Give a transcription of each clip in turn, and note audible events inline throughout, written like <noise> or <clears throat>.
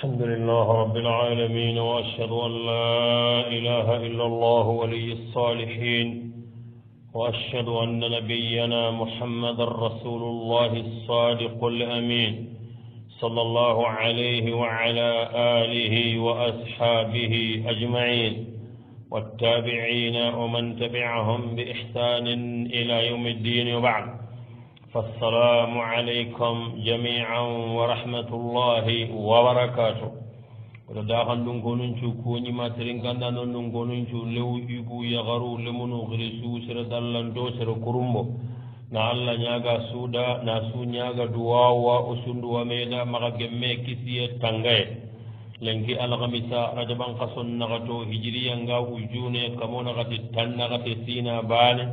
الحمد لله رب العالمين وأشهد أن لا إله إلا الله ولي الصالحين وأشهد أن نبينا محمد رسول الله الصادق الأمين صلى الله عليه وعلى آله وأصحابه أجمعين والتابعين ومن تبعهم بإحسان إلى يوم الدين وبعد. فالسلام عليكم جميعا ورحمة الله وبركاته oto dahan ɗum gonuncu kuñima serin gandano ɗum gonuncu lew igu yagaru lemunu hiri su sere dallanto sere kurumbo na allah ñaga suuɗa na su ñaga duwawa o sunduwa meeɗa maga gemme kisiye tangaye lenki alhamisa rajaban kason nagato hijiriyanga ujune kamo nagati tan nagate sina bane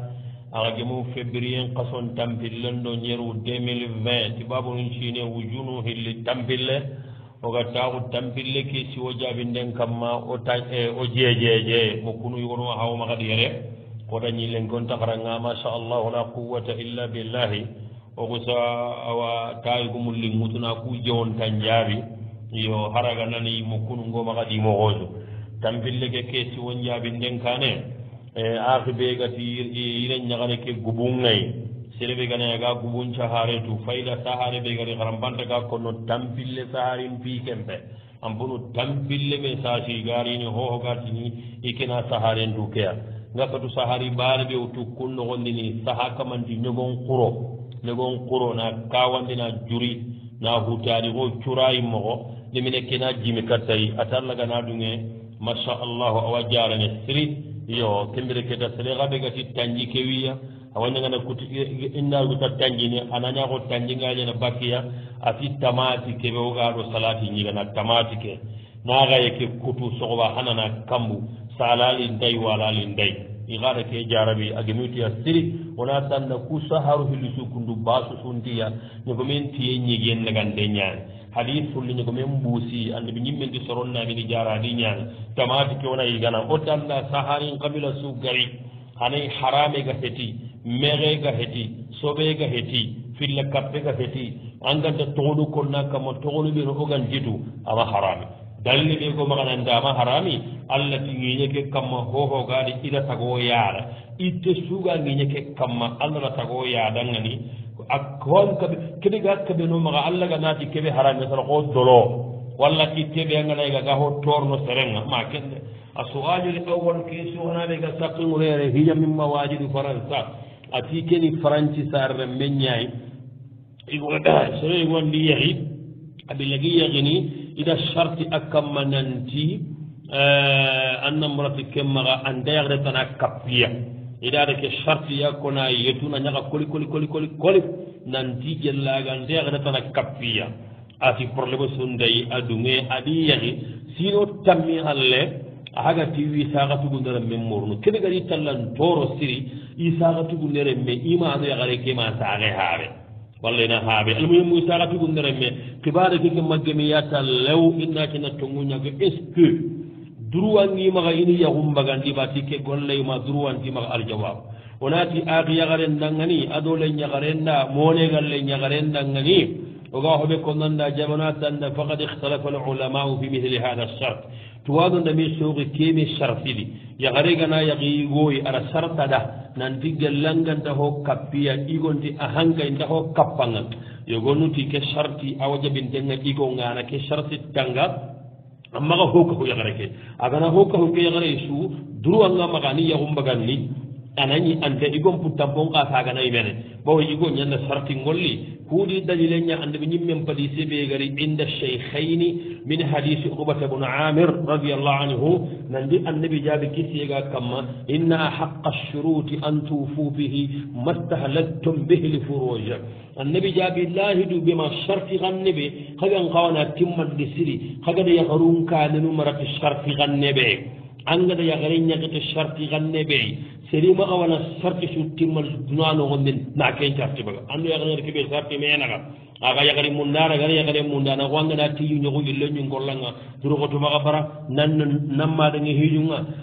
aga gemu février kason tampillen ɗo ñeru 2020 tibabunum ciine wujunu hilli tampille. Oga taku tampille ke siwo jaabi nden kamma o ta e, o jeejeeje. Mo kunu yogono hawma kadi yere. Kota ñillen kon taxaranga macha allah la quwata illa billahi. Okusa awa taayigumul limmutuna ku jewon tan jaabi. Yo haraga nani mo kunu ngoma kadi mohojo tampille ke ke siwo jaabi nden kane E, aaki ɓe gati yiren ñagare ke gubun ngayi sere ɓe gana ga gubun sahare tu fayda sahare ɓe gati haram banta ga kono tampille saharin pi kemɓe an bono tampille ɓe sasi garini hoho gatini ikena saharen du keya gakkatu sahari ɓaare ɓe o tu kunnogondini saha kamanti ñogon kuro. Ñogon kuro na kawandina juri na hutani ko curayi mogo. Ɗimine kena jimi kattayi atallagana ɗume machallahu awa jarane siri. yo kembire keta sere gaɓe gati tanji kewiya a wañagana kuti innagu ta tanjini anaña ko tanjingañana bakkiya ati tamati keɓe ogaɗo salati ñigana tamati ke. Naagaye ke kutu sogoba hanana kambu. Salali nday walali nday i gaɗa ke jarabi agemitiya siri. Wona sanna ku saharu hillisu kundu basu suntiya ñogomin tiye ñigiyen nagande ñaani haɗa solliñe ko min mbuusi anda ɓe yimɓe ndi soronnamini jaradi ñaami tamati kewnayi ganam otta allah sahanin kabila su gari hanay harame ga heti mexe ga heti soɓe ga heti filla kappe ga heti anganta togoɗu konna kamma togoɗu ɓeno ogan jitu ama harame dalli ɓe ko maganandama harami allah ti ŋiñeke kamma hohogaɗe ila tago yaada. Itte suga ŋiñeke kamma allah la tago yaadangani akon kabe kebe ga kabe no maga alla ga nati kebe haranga sara ko dolo walla ki kebe ngana ga ga ho torno serenga ma kende asuwaju li awwal ki suwana be ga sakku ngurere hiya mimma wajidu faransa ati keni faranci sarre menyaay igo da sere ngondi yahi abilagi yagini ida sharti akamananti anna murati kemma ga andayagre tana kapiya iɗaɗa ke sartiya kona yetuna ñaka koli koli koli koli koli. Nanti gellaga ndeexnetana kappiya. Ati probléme sundayi adunge adi yahi. Sino tammi halle haga ti wisaxa tugundere men morunu kene gadi tallan toro siri isaxa tugundere me imano yaxare kema saxe haɓe walla ina haaɓe almuhimu isaxa tugundere me kibare keke maggemi yata lew inna kena tonguñaga est ce que دروان ني ماغا اني يغوم ماغان دي باتي كي غون لاي ما دروان دي ماغا الجواب. وناتي اغ يغارن نانغاني ادو لين يغارن نا موني غال لين يغارن نانغاني وغاهو بي كونن نا جابنات ان فقد اختلف العلماء في مثل هذا الشرط. توادن نمي سوغي كيمي شرطي دي يغارغنا يغيغوي ارا شرطا ده nan digal langan da ho kapiya igonti ahanga inda ho kapanga yogonuti ke sharti awajabin denga igonga na ke sharti tanga amma ga hoka ko yagare ke. Agana hokahu ke yagare su duruwanga magani ya umbaganni ante igon puttam bon ka saga na imene. Bawo igo nyanda sarti ngolli كودي دليل ان من من بديسي بيغري عند الشيخين من حديث عقبة بن عامر رضي الله عنه. نندي النبي جاب كيسي كما إن حق الشروط أن توفوا به ما استهلكتم به لفروجه النبي جاب الله دو بما شرط غنبي. خجا قوانا تم الدسري. خجا يغرون كان نمرة الشرط غنبي. أنجد يغرين يغت الشرط غنبي. serima awana sarti su timmal dunanoxo men na ken cartibaga andu yaxanere keɓe sarti menaxa aga yagari mun dara gari yagare mun dana wanga tiyu nyogo yille nyu ngollanga duru ko bara nan nan ma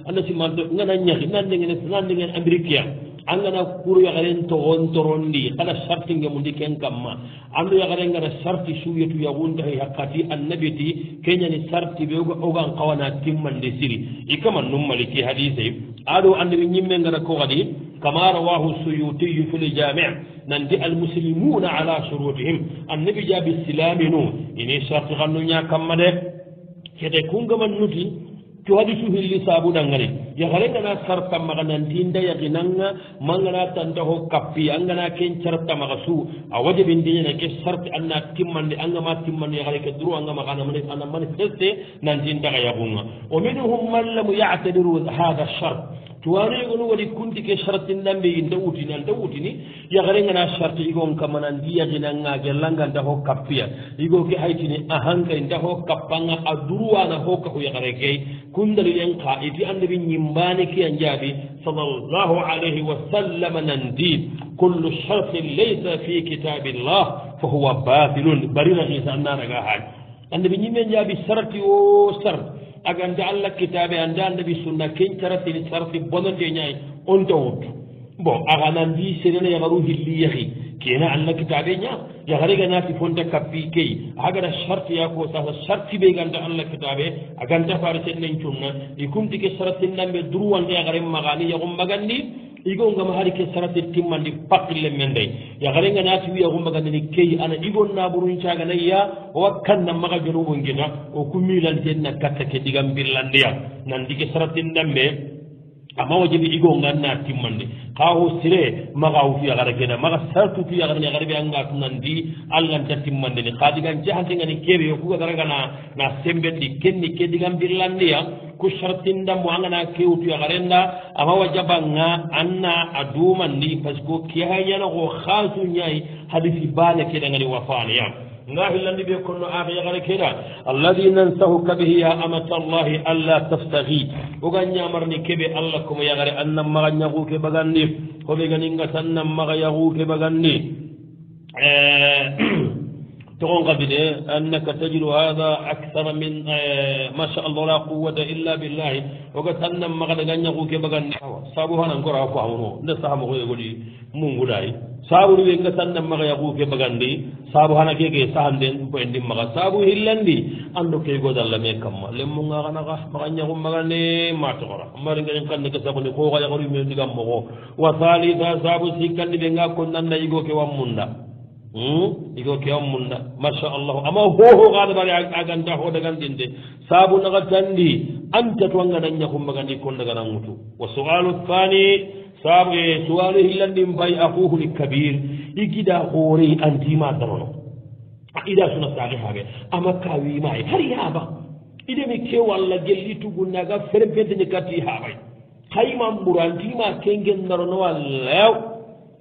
anda simanto ngana nyahi nan de amérique ya angana kuru ya garen to togon kala sharti sarti ngemundi ken kamma andu ya yagaren ngara sarti ya yagunta he hakati annabiti kenyani sharti be ogan kawana timmande siri ikama num maliki hadise adu andu nyimme ngara ko gadi كما رواه السيوطي في الجامع نندي المسلمون على شروطهم النبي جاب السلام نو إني شرط غنو نيا كمده كده كونغ من to waɗi su hilli sabuɗan yaharengana sarta maga nantinda yaginanga mangana tanta ho kappi angana ken carta maga su. A wajabin diñana ke sarte anna timmande angama timmande yahare ke duro anga anamani ana manifeste nanti yagunga. O minhum man lam yatadiru hada shart. Charte tuwanegono waɗi kuntike sartinnambe nda wutini anta wutini yagarengana sarte igon kamana ndi yaginanga gellanga nda ho kappiya igo ke haytini ahankay nda ho kappanga a duruwana ho kako yagare key kundal yen ka iti annabi ñimbani kiya njaabi sal llahu alayhi wa sallam nandi kullu shartin laysa fi kitabi llah fa huwa batilun barina isa annanaga haaj annabi ñimme njaabi sarti o sart aganta allah kitabe anda annabi sunna ken caratini sarfi bonote ñayi on tawottu bon aganandi serena yagaru hilli yahi kena allah kitabe ña yahariganati fonta kappi key agara sartiya ko sasa sarti ɓe ganta allah kitabe aganta fari sennen cunna i kumtike saratinɗanɓe durwante yagaren magani yagun magandi igo ngama hari ke sarate timmandi pakkille men day yakarenga naati wiya kumbagandini keyi ana igon naburun caganayya owa kanna maga jonugon gita o ku milanten na katta ke digam birlandiya nandike saraten dambe amma wajini igo ganna timmande ka ho sire maga wutu yagara kena maga sartutu yagara ni yagara be anga tunandi allanta timmande ni. Kadi gan jahante ngani kebe yo kuga na sembendi kenni kedi gan birlandi ya ku shartinda angana kewtu yagarenda amma wajaba nga anna a ni pasko kiyanya na go khasu nyai hadithi bale keda ngani wafani ناهلني بكل آه آخي غركنا الذي ننسهك به يا أمة الله ألا تفتغي. وغن يامرني كبه الله كم يغري أنم ما يغوك بغني. وبغنين أنم ما يغوك بغني. تقول قبل أنك تجد هذا أكثر من ما شاء الله لا قوة إلا بالله وقد أن ما قد أن يقول كيف قد سابو هنا نقول عفو عمرو نسا هم يقول لي مون قداي سابو لي قد أن ما قد يقول كيف قد سابو هنا كي كي سهم دين بين دين ما سابو هيلان دي أنو كي قد الله ما كم لما نقول أنا قه ما قد يقول ما قد ما تقرا ما رجع يمكن نكسبه نقول يقول يمين دكان مغو وثالثا سابو سيكان دي بينك كنا نيجو كي واموندا Hmm? igo ke am munda masha Allah. Amma ho ho ga da bari aganda ho daga dinde sabu anta to ngana nya kuma ga wa su'alu thani saabu e su'alu hillandi mbai akuhu likabir igida hoore antima darono ida suna sare habe amma kawi mai. Har yaaba idemi ide ke walla gelli tugunna ga ferbede ne kati habe kayman burantima kengen darono walla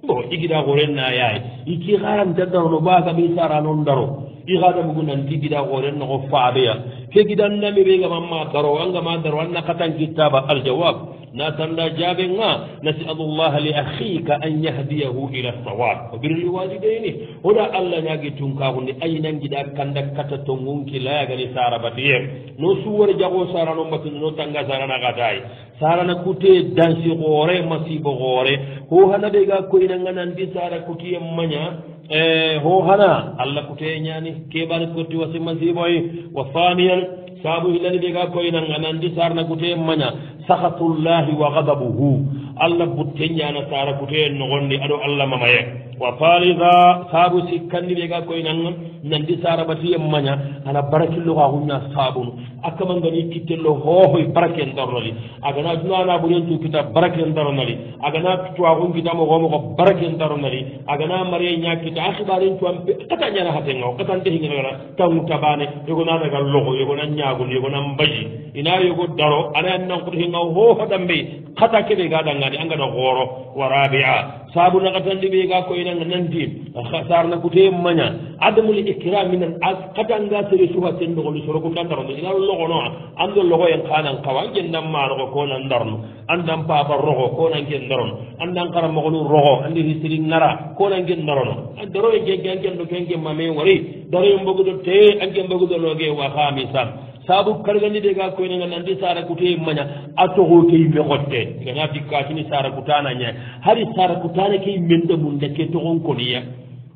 bon igiɗa horenna yaay. Iki harantadarno ɓaga ɓe sara noon daro. Iga damugu nanti giɗa horen nogo faaɓeya ke giɗan nami ɓegama ma daro angama daro an nakatankittaba aljawab. ناتنا جابنا نسأل الله لأخيك أن يهديه إلى الصواب. وبر الوالدين هنا الله ناجي تونكاهن أي نجد كندا كتتمون كلا يغني سارة بطير. نصور جاغو سارة نمتن نتنغ سارة نغتاي سارة نكوتي دانسي غوري مصيب غوري. هو هنا بيغا كوينا نندي سارة كوكي منيا E, ho hana allah kutee ñaani keɓani kotti wasi masiiɓoy e. wa faniyan saabu hillani ɓe ga koynan anandi sarna kutee maña. Sahatullahi wa gadabuhu allah butte ñana sara butoyen nogondi aɗo allah mamaye. Wa falida saabu sikkandire ga koye nan nandi sarabatiyen maña ana barakillo ka huña saabunu. Akkamangani kittello hoohoy baraken darnali. Agana dunana ɓuren cukita baraken darnali. Agana cuwakun kita mogomogo baraken darnali. Agana mariye ña kita a xibaren cuwan pe kata ñana hatengao katante hingagana tangu tabane yogonanaga logo yogona ñagun yogona mbaji. Ina yogo daro ana nankuto hingao hohoɗambe kata keɓe gaɗanga ngani angata hooro wa rabia. Saabu nakatandi ɓe ga koyenanga nanti sarna kutee maña adamul ikra minan katanga sere suha senndogolu soro ko nandarno ina logonoa ando logoyen kanan kawa jennan maanogo ko nan darno. Andan papa rogo ko nan ken darono andan karamogonu rogo andi hisiri ngara ko nan ken darono daroye kenke anken ɗo kenke mame wari. Daroye mbogudo te anken mbogudo loge wa hamisa saabu karganide ga koynanga nandi sara kute maña a toxo ke yimme xotte. Gana fikkatini sara kutana ña hari sara kutana ke yimmen ɗa mun dake toxon koniya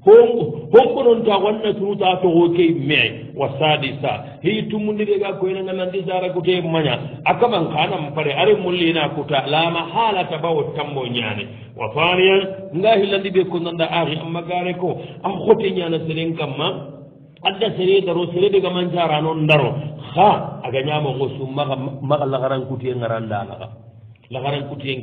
honkononta wanna tunuta toxo ke yimme. Wa sadisa. Hei tumundide ga koynanga nandi sara kute maña a kaman xanan pare are mullina kuta. Lama halata bawo tambo ñane. Wa faniyan nga hillandi ɓe ko nanda axi amma gare ko a xote ñana seren kam ma adda sere daro sere daga mancara non daro. Ha aga ñama go sum maxa maxa laxaran kutiye ngaran danaxa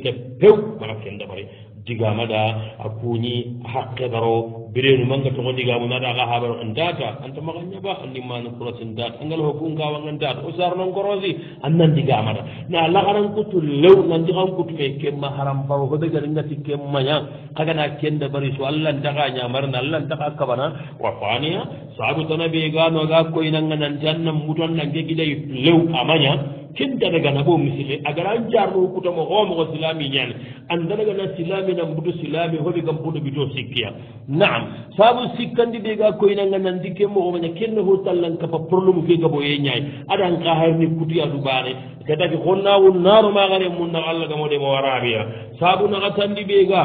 ke pew maxa ken dabari digama da a kuñi haqe daro birenu manga togodigamo naɗa ka haɓar an data anta maga ñaɓa annimano kurasin data. Angal ho gun gawangan data. O sarnon korosi an nandigamaɗa na lagaran kutu lew nandikan kutu me kemma haram bawo hoɓe gari gati kemmaña kagana kenda bari so allah ntaka ñamarna allah ntaka kabana. Wa faniya saabu tana ɓe ganoga koynanga nanti annan muton nange giɗay lew amaña ken danaga bo misile agara jarno kutamo xoomoxo silami ñani andanagana silami nan buto silami hoɓe gam buto ɓito sikkiya. Naam. Saabu sikkandi ɓega koynanga nandi ke moxomaña kenne ho tallankapa probléme ke gabo ye ñaay aɗan ka harni kutuya duɓane kadaki honnawo naaro magare mum na allah gamoɗemo waraɓeya saabu naga tandi ɓe ga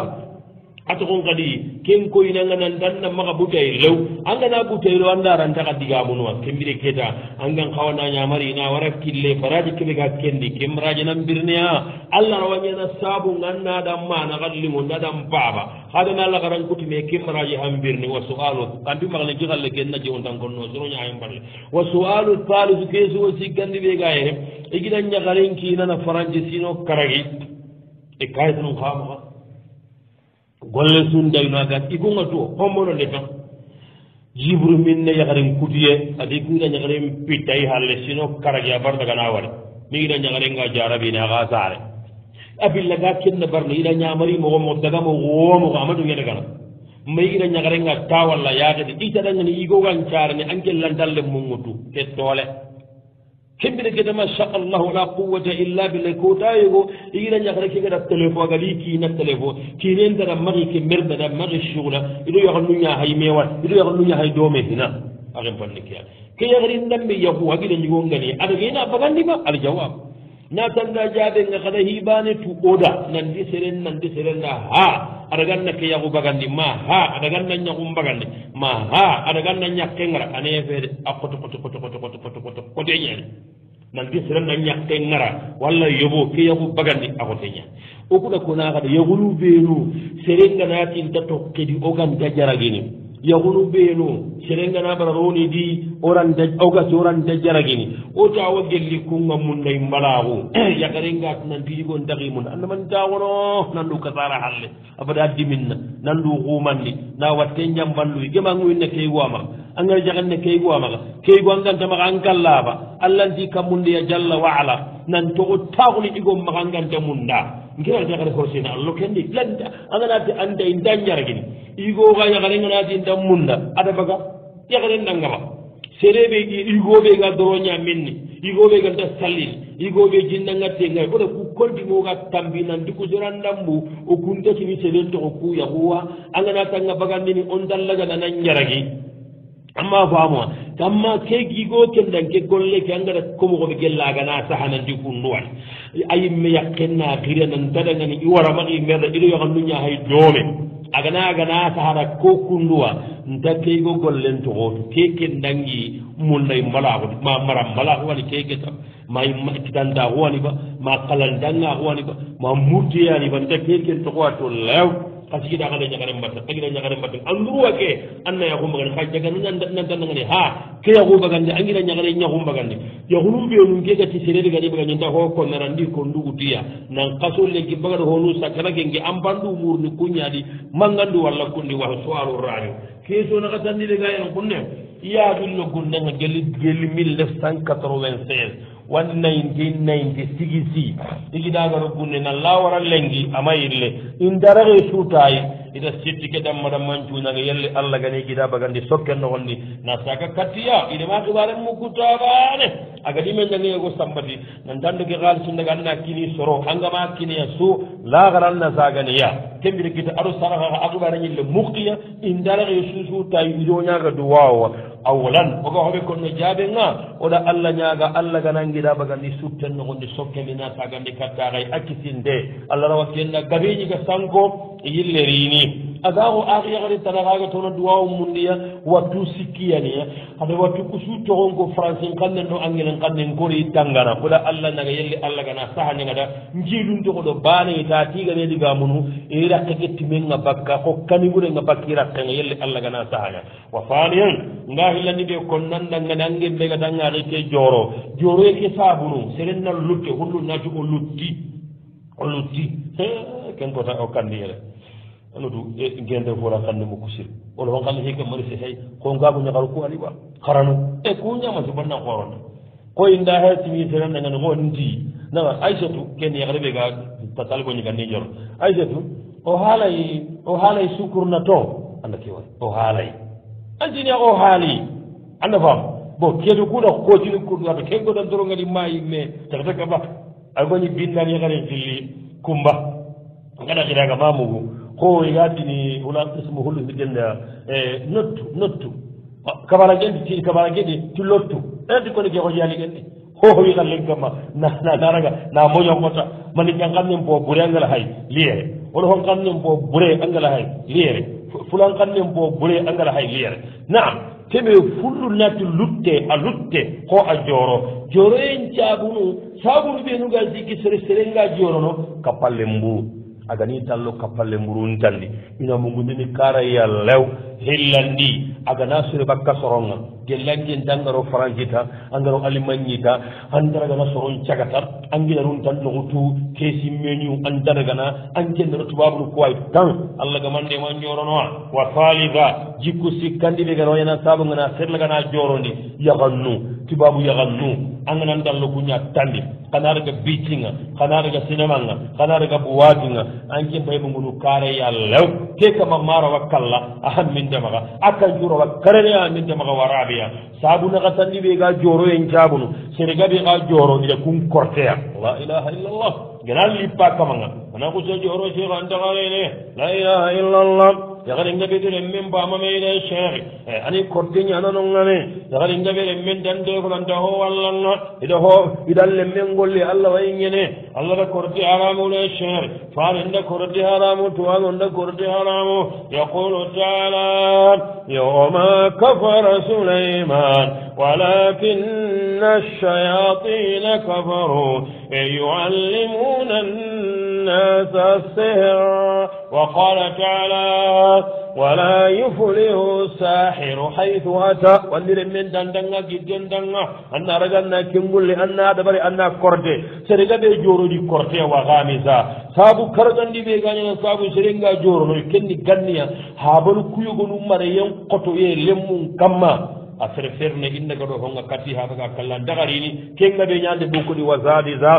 kon kadi ken koyinanga nantanna maga butay lew. Angana butay lew andarantaka digamunuwa kembire keta. Angan kawana ñamari na wara kille baraji keɓe ga kendi kemraji nan birneya allah rawañana sabu gannaɗan mana kalligo ndaɗan baba hadana allah garan kutume kemraji han birni wa sualu kampi magle ki halle kenna jeontan konno soro soroñahen balle wa sualu thalisu kesuwo sikkandi ɓe ga yere igiɗan ñagaren kinana faranci sino karagi. E kayitanum kamaha golle sun dawinogas igunga to hommonode tan jibru min ne yakaren kutiye adi kuda yakaren pittayi halle sino karage a bar dagana wari mi ida yakarenga jarabine aga sare. Abilla ga kenna barno ida ñamari mogo mogo dagamo womogo ngene dagana ma ida yakarenga ta walla yakedi itaɗangani igogan carani angellantalle mungutu ke toole kembire gede machallahu la quwata illa billah ko tawego igina ñakara ke gada téléphone agadi kiina téléphone kinen dara maxi ke merdada maxi sugla ido yaxa nuña hay mewat ido yaxa nuña hay dome hina axen fanne ke a ke yaxari ndambe yaxu agida ñigo ngani adagena bagandima al natanda jaabe nga kada hiɓane tu oda nandi seren nandi serenda ha. Aɗa ganna ke yahu bagandi ma ha. Aɗa ganna ñahum bagandi ma ha. Aɗa ganna ñakke ngara. Anaye feede a koto koto koto koto koto koto koto kote ñaani nandi serenna ñakke ngara. Walla yobo ke yahu bagandi a kote ñaani o kuɗa kona kada yahunu beenu. Serenganatinta tokkedi oganta jaragini. yahunu beenu serengana bara roni di oranda ogasi oranda jaragini o tawa gelli kunga munnayi mbalaaku <clears throat> yakarenga nantiɗi gon dakimun annaman tawono nandu kasara halle. Abada diminna nandu kumandi na watte jamballuyi gemaguyinna keygowamaga angara jaganna keygowamaga keygu angantamaga an kallaba allahnti kammundeya jalla wa ala. Nan togo taakuni ɗigon maga anganta munda. Ngira jagare horsina allo kendi lanta. Anganate anda i dan jaragini igooga igoga yagarenganati munda. Ada baga yagaren dangaba serebe igoɓe ga doroña minni. Igoɓe ganta sallini igoɓe jinnangatte ngay oɗa ku koldimoga tambinandi ku seran ndambu. O kuntakini seren toxo ku angana tanga bagandini on dallagananan jaragi amma famoa amma ke gigo kendan ke golle ke angara komoxoɓe gellagana sahanandi kunduwan ayimme yaqqenna xirana tadangani i waramaxi merda iɗo yaxannuña hay doome agana agana sahara ko kunduwa nta keygo gollen togoto keke dangi munday mbalaxudi ma mara mbalaxu wani keke tam ma kitanta wani ba ma xalandanga wani ba ma murteyani ba nta keken toxowa to lew. kasiida xale ñagaren mbatta xagida ñagaren mbatta. Anduruwa ke anna yaxumbagandi xa jaganantanangani ha ke yaxumbagandi angina ñagare ñaxumbagandi yaxunum ɓeenum ke gati serede gadi ɓagañonta ho konnerandi kondugutuya nan kaso lenki bagada honu sakkana kenge an bandu murni kuñaadi mangandu walla kundi wa soaru radio kesonaxa tandide ga yen kunne yaadullo gunnanga gelli 1996 wan 1996 ɗigiɗagaro gunne na lawara lengi ama yille. In darahe suutayi ita sittike keɗan mancunaga yelle allah gani gida bagandi sokken nogonni na saka kattiya idema kibaren mukkutabane agadi men nangego sambati. Nan tanduke halisindaga anna kini soro angama kiniya su lagara anna saganiya kembiri kita aɗo sarahaa akibaren yille mukkiya in darahe susuutayi idoñaga duwawa awalan oga hoɓe konno jaabe nga oɗa allah ñaaga allah ganangiɗa bagandi sutten nogondi sokkendina sagandi kattaxay e a kisinde allah rawa kenna gabeñiga sanko e yille rini agaxo axiyagare tanaxaga tona duwawo mundiya wattu sikkiyaniya. Ada wattu kusu coxonko français xan nen no angelen xan nen kori tangana koda allah naga yelli allah gana saxanengata njiilun toxo ɗo baaneyta tigane digamunu i e raqeke timenga bakka ko kaniɓurenga bakki raqenga yelli allah gana saxaña wa faniyan nga xillandi ɓe kon nandangane angen mbegatangaxe ke jooro. Jooro yeke sabunu serenna lutte hullu natu o lutti. O lutti. Ken kota o kandiyere anodu e guende fora kande mo kusir. Wala won kande heke mari se hay e ko ngaabu ñakal ku ali wa harano e ko ñama so bonna horonde koyinda hay timi tenan nagani ndi. Nawa aissatu ken yakreɓe ga tatal ko gandi joro aissatu o haalay o haalay sukurna to anda ke kewa o haalay. Antini o haali anda fam. Bon keeto kuuɗa koocini kurɗato ken goɗan doro ngadi mayi me taka taka ba. Agoñi binnani yakare filli kumba. Gaɗa xiraga mamugu ko yaddini wona ismo hollodirgenda e nottu nottu. Ah, kabara en ti kabara ɗi ti lottu. Ɗanti kone ke hoƴaali ɗen ɗi hoho wi leggam ma naraga na moƴon otta mani ƴan kamnen bo bure angala hay liyere. Oɗo hon kamnen bo bure angala hay liyere. Fulan kamnen bo bure angala hay liyere. Naam teɓe fullu natti lutte a lutte ko a jooro. Jooro en caabunu saabunu ɓenuga sigi sere serenga joorono ka palle mburu agani tallo kapalle muruntandi ina mugundini karaya lew hillandi. Agana sure bakka soronga. Gellangen dangaro francita angaro alimagnita andaragana soron cagata angilarun tan nogutu keesi menu andaragana ankendero tubabunu kuway tan allah gamandema ñoronoa wa salida jikku sikkandi ɓe gano yana sabu sabogana serlagana jorondi. Yagannu tubabu yagannu. anganan dallo kunya tandi. Kana daga bitinga kana daga sinemanga kana daga buwatinga anke bay ngunu kare ya law. Ke kama marawa kalla aham min damaga akan juro wakkare ya min damaga warabiya sabu na tandi ɓe ga joro en cabunu sere ga joro ida kun korteya la ilaha illallah. Gana lippa kamanga. Ana kuso joro cheikh anda la ilaha illallah. yagari ngaɓeɗeren min bamameɗe cheikh eh, ani korteñi ananongane yagari ngaɓeɗen min dande ko nanta ho wallanga ida ho idalle min golli allah wayi ñene അള്ളടെ കുറച്ച് ഹറാമൂലെ شيء ഫാലിന്റെ كرد ഹറാമു ടുവാനുണ്ട് كرد ഹറാമു يقول تعالى يوم كفر سليمان ولكن الشياطين كفروا. يعلمون الناس السحر. وقال تعالى ولا يفلح الساحر حيث أتى وندير من دندنا جدن دنا أن رجعنا كمول أن دبر أن كرده سرقة بجورو دي كرده وغامزة سابو كرغن دي بيغانيا سابو سرنگا جورو نو كني غنيا هابل كيو غنو مريم قطو يه لمون كما a fere ferne innaga ɗo honga kati haɓaga kalla dagarini kenga ɓe ñande bokodi wa zadi za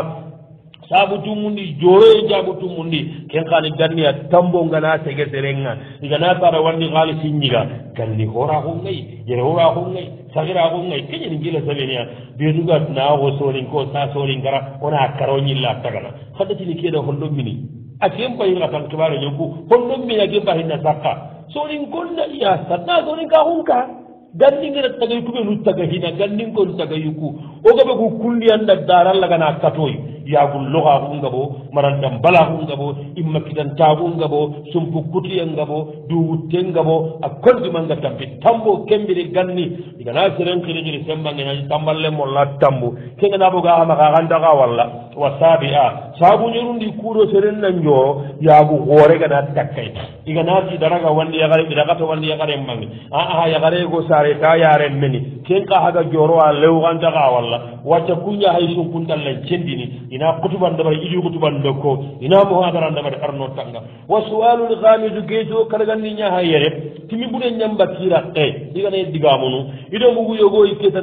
saabu tumundi joroye jaabu tumundi ken kani ganniya tambo ngana sege serenga igana tara wandi haali sinñiga gandi horaaxo ngayi yere horaaxo ngayi sahiraaxo ngayi keñeni gila sabeniya benuga nawo sorin ko sa sorin gara wona karo ñilla tagana. Haddatini keeɗa holɗo mini. A ken bayira tan kibaro ñogu holɗo mini a ken bahinna sakka. Sorin gonna iya satna sorin ka hunka kaa gandingena tagay nu taga hina gandin kon taga yukku o gaɓe ko kulliyanda darallagana katoy yagum lohakunga bo marantan balakunga bo imma kidantakunga bo sumpu kutiyanga bo duwuttenga bo a kondimanga tampi. Tambo kembiri ganni igana seren kirigiri sembangeñaji tamballe molla tambo keganaboga amakakantaka walla wa sabi a sabuñerundi kuuro seren nan jo yagu hoore gana takkay. Iganati daraga wandi yakare irakata wandi yakare mange a aha yakare sare ta yaren meni. Ken ka haga joro a lewkantaka walla wacca kuña hay sunkuntallan cendini. ina kutuban dabari iɗi kutuban dokko ina muhadaran dabari arno tanga. Wa su'alul ghamidu geto kargandi ñaha yere timi ɓuɗe nyamba kira eh, te diga ne diga munu ido mugu yogo iketa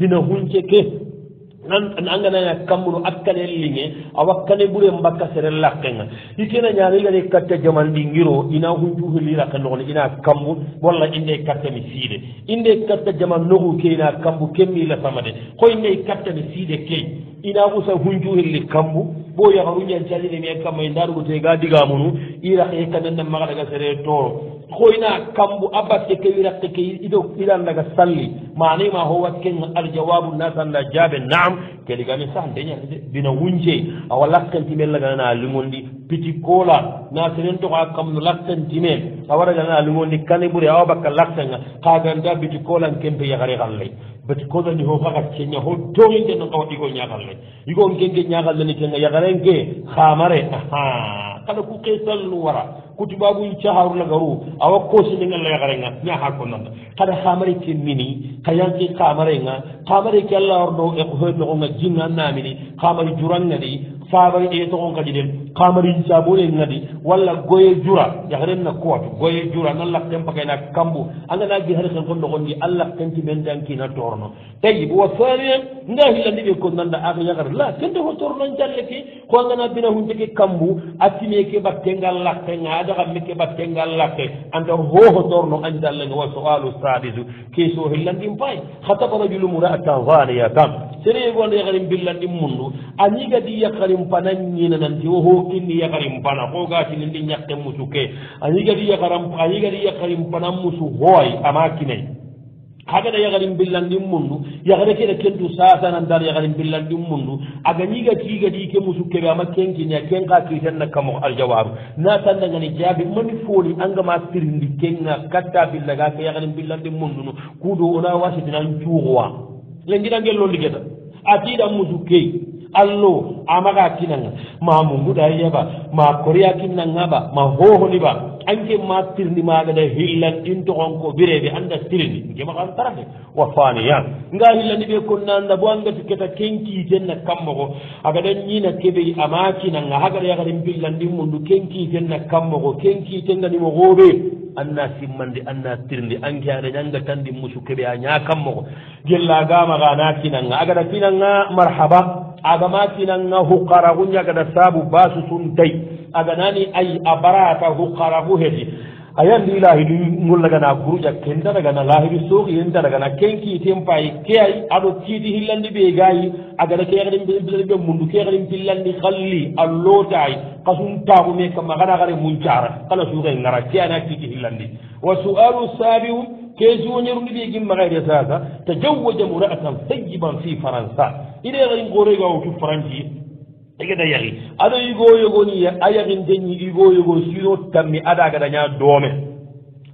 bina eh, hunce ke. Nan anganaya kammuru akkane linge a wakkane ɓure mbakka sere lakkenga. Ikena ñaga igane katta jamandingiro ina hunjuhulirake nogone ina kambu walla inde kattami siide. Inde katta jaman nogu ke ina kambu kemmi lasamade ho inde kattami siide key ina usa huncuhilli kambu bo yaharunjan calline mien kamma e ndaɗugute ga digamunu ira e kanannan maga daga sere toro. Hoyna kambu a batte ke wiratte ke ido iran daga salli. Manima ho wat ken aljawabu na jaabe naam keligami sa deñande bina wunce awa lakkantimen laganana ligondi piti kola na seren togo a kamno lakkantimen a waraganana ligondi kane ɓuri awa bakka lakkanga kaganda biti kolan kempe yahare halle bati kolani ho faka ceña ho toxinte non kawa ɗigo ñaxalle yigo ngenge ñaxalleni kenga yaxaren ke xamare aha. Kada ku xeesallu wara kutibabuy caharunagaru awa kosinengalla yaxarenga ñaxa konnanda kada xamare ke mini xayanke xamarenga xamare ke allah e warno noxonga jinga namini xamari jurangani faabari e toxon kadi den kamarin cabole ngadi walla goye jura yagaren na kuwatu goye jura nan lakten pakayna kambu angana gi har ken kon noxondi a lakkenti men dankina torno tayib wa thania nda xilandi ɓe ko nanda aka yagar la kente ho tornon jalle ke ko angana bina hunteke kambu attime ke battengal lakke nga daxamme ke battengal lakke anta hoho torno an allah wa soalu sadisu keso so pay hataba rajulu mura'ata vaniya kam sere gonde yagarin billandi mundu a ñigadi yakarin panan ñinananti wo kinni yakarin pana ko gatini ndi ñakke musu ke. Añigadi yakaran añigadi yakarin pana musu hoy ama kinay hagada yakarin billandin mundu yakada keda kentu sasanantar yakarin billandin mundu aga agañiga tigadi ke musu keɓe ama kenkinia ken ka kitenna kamo aljawaru. Natandagani jaabi mani fooli angama sirindi kenga katta billaga ke yakarin billandin mundu no kudo ona wasitinan cuuxowa lengiɗa ngellondigeta atiɗa musu key allo amaga kinanga ma munguda yeɓa ma koriya kinnangaɓa ma hohoniɓa anke ma tirni maga hillan ɗin togon ko birebe anda tirni gemakan tarade wa faniya nga hillani ɓe kunna anda bo angati keta kenki tenna kammo ko aga dan ni na kebe amaki nan billan ɗin mundu kenki tenna kammo ko kenki tenna anna simmande anna tirndi. Anke aɗa ñanga tandi musu keɓe a ñakammo ko gellagamaga ana tinanga agaɗa tinanga marhaba. Agama tinanga huqara huñagaɗa saabu basu sun tay aganani ay abarata hukarahu heti ayandi lahidu ngullagana guruja kenta dagana lahidu soki enta dagana kenki tempai keyai aɗo tiiti hillandi ɓe gayi agana keyaxarin ɓe mundu keyaxarin pillandi xalli a lootaay kasum taagume kamma xana xare muncara xana suuxe ngara keyana tiiti hillandi wa sualu sabiu ke suwoñerundi ɓe gimma xayde sasa tajawaja mura'atan tayyiban fi faransa iɗe xarin xooregawotu franci egeda yahi aɗo yigoyogoni a yahin deñi yigoyogo sino tammi aɗa gadaña doome.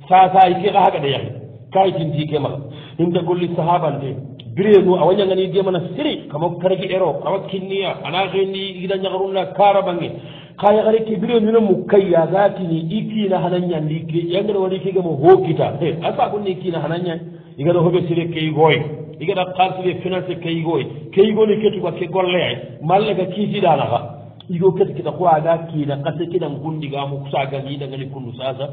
Sasayi ke kaha gada yahi kayitinti ke maga inta golli sahabante birenu a wañangani gemana siri. Kama karagi ero awa kinniya ana xeni gida ñagarunna karabange ka yagare ke birenuna mu kayya gatini i kiina xana hananñandi yangene waɗi kegemo hokkita a sakunni kiina xana hananñani igada hoɓe siri ke yigoye igata kalsire finance keyigoy keyigoni ketuga ke e. golleye malle ga kiisiɗanaka igo keti kita ko aga kiina kase kiɗan kundigamu sagani iɗangani kundu sasa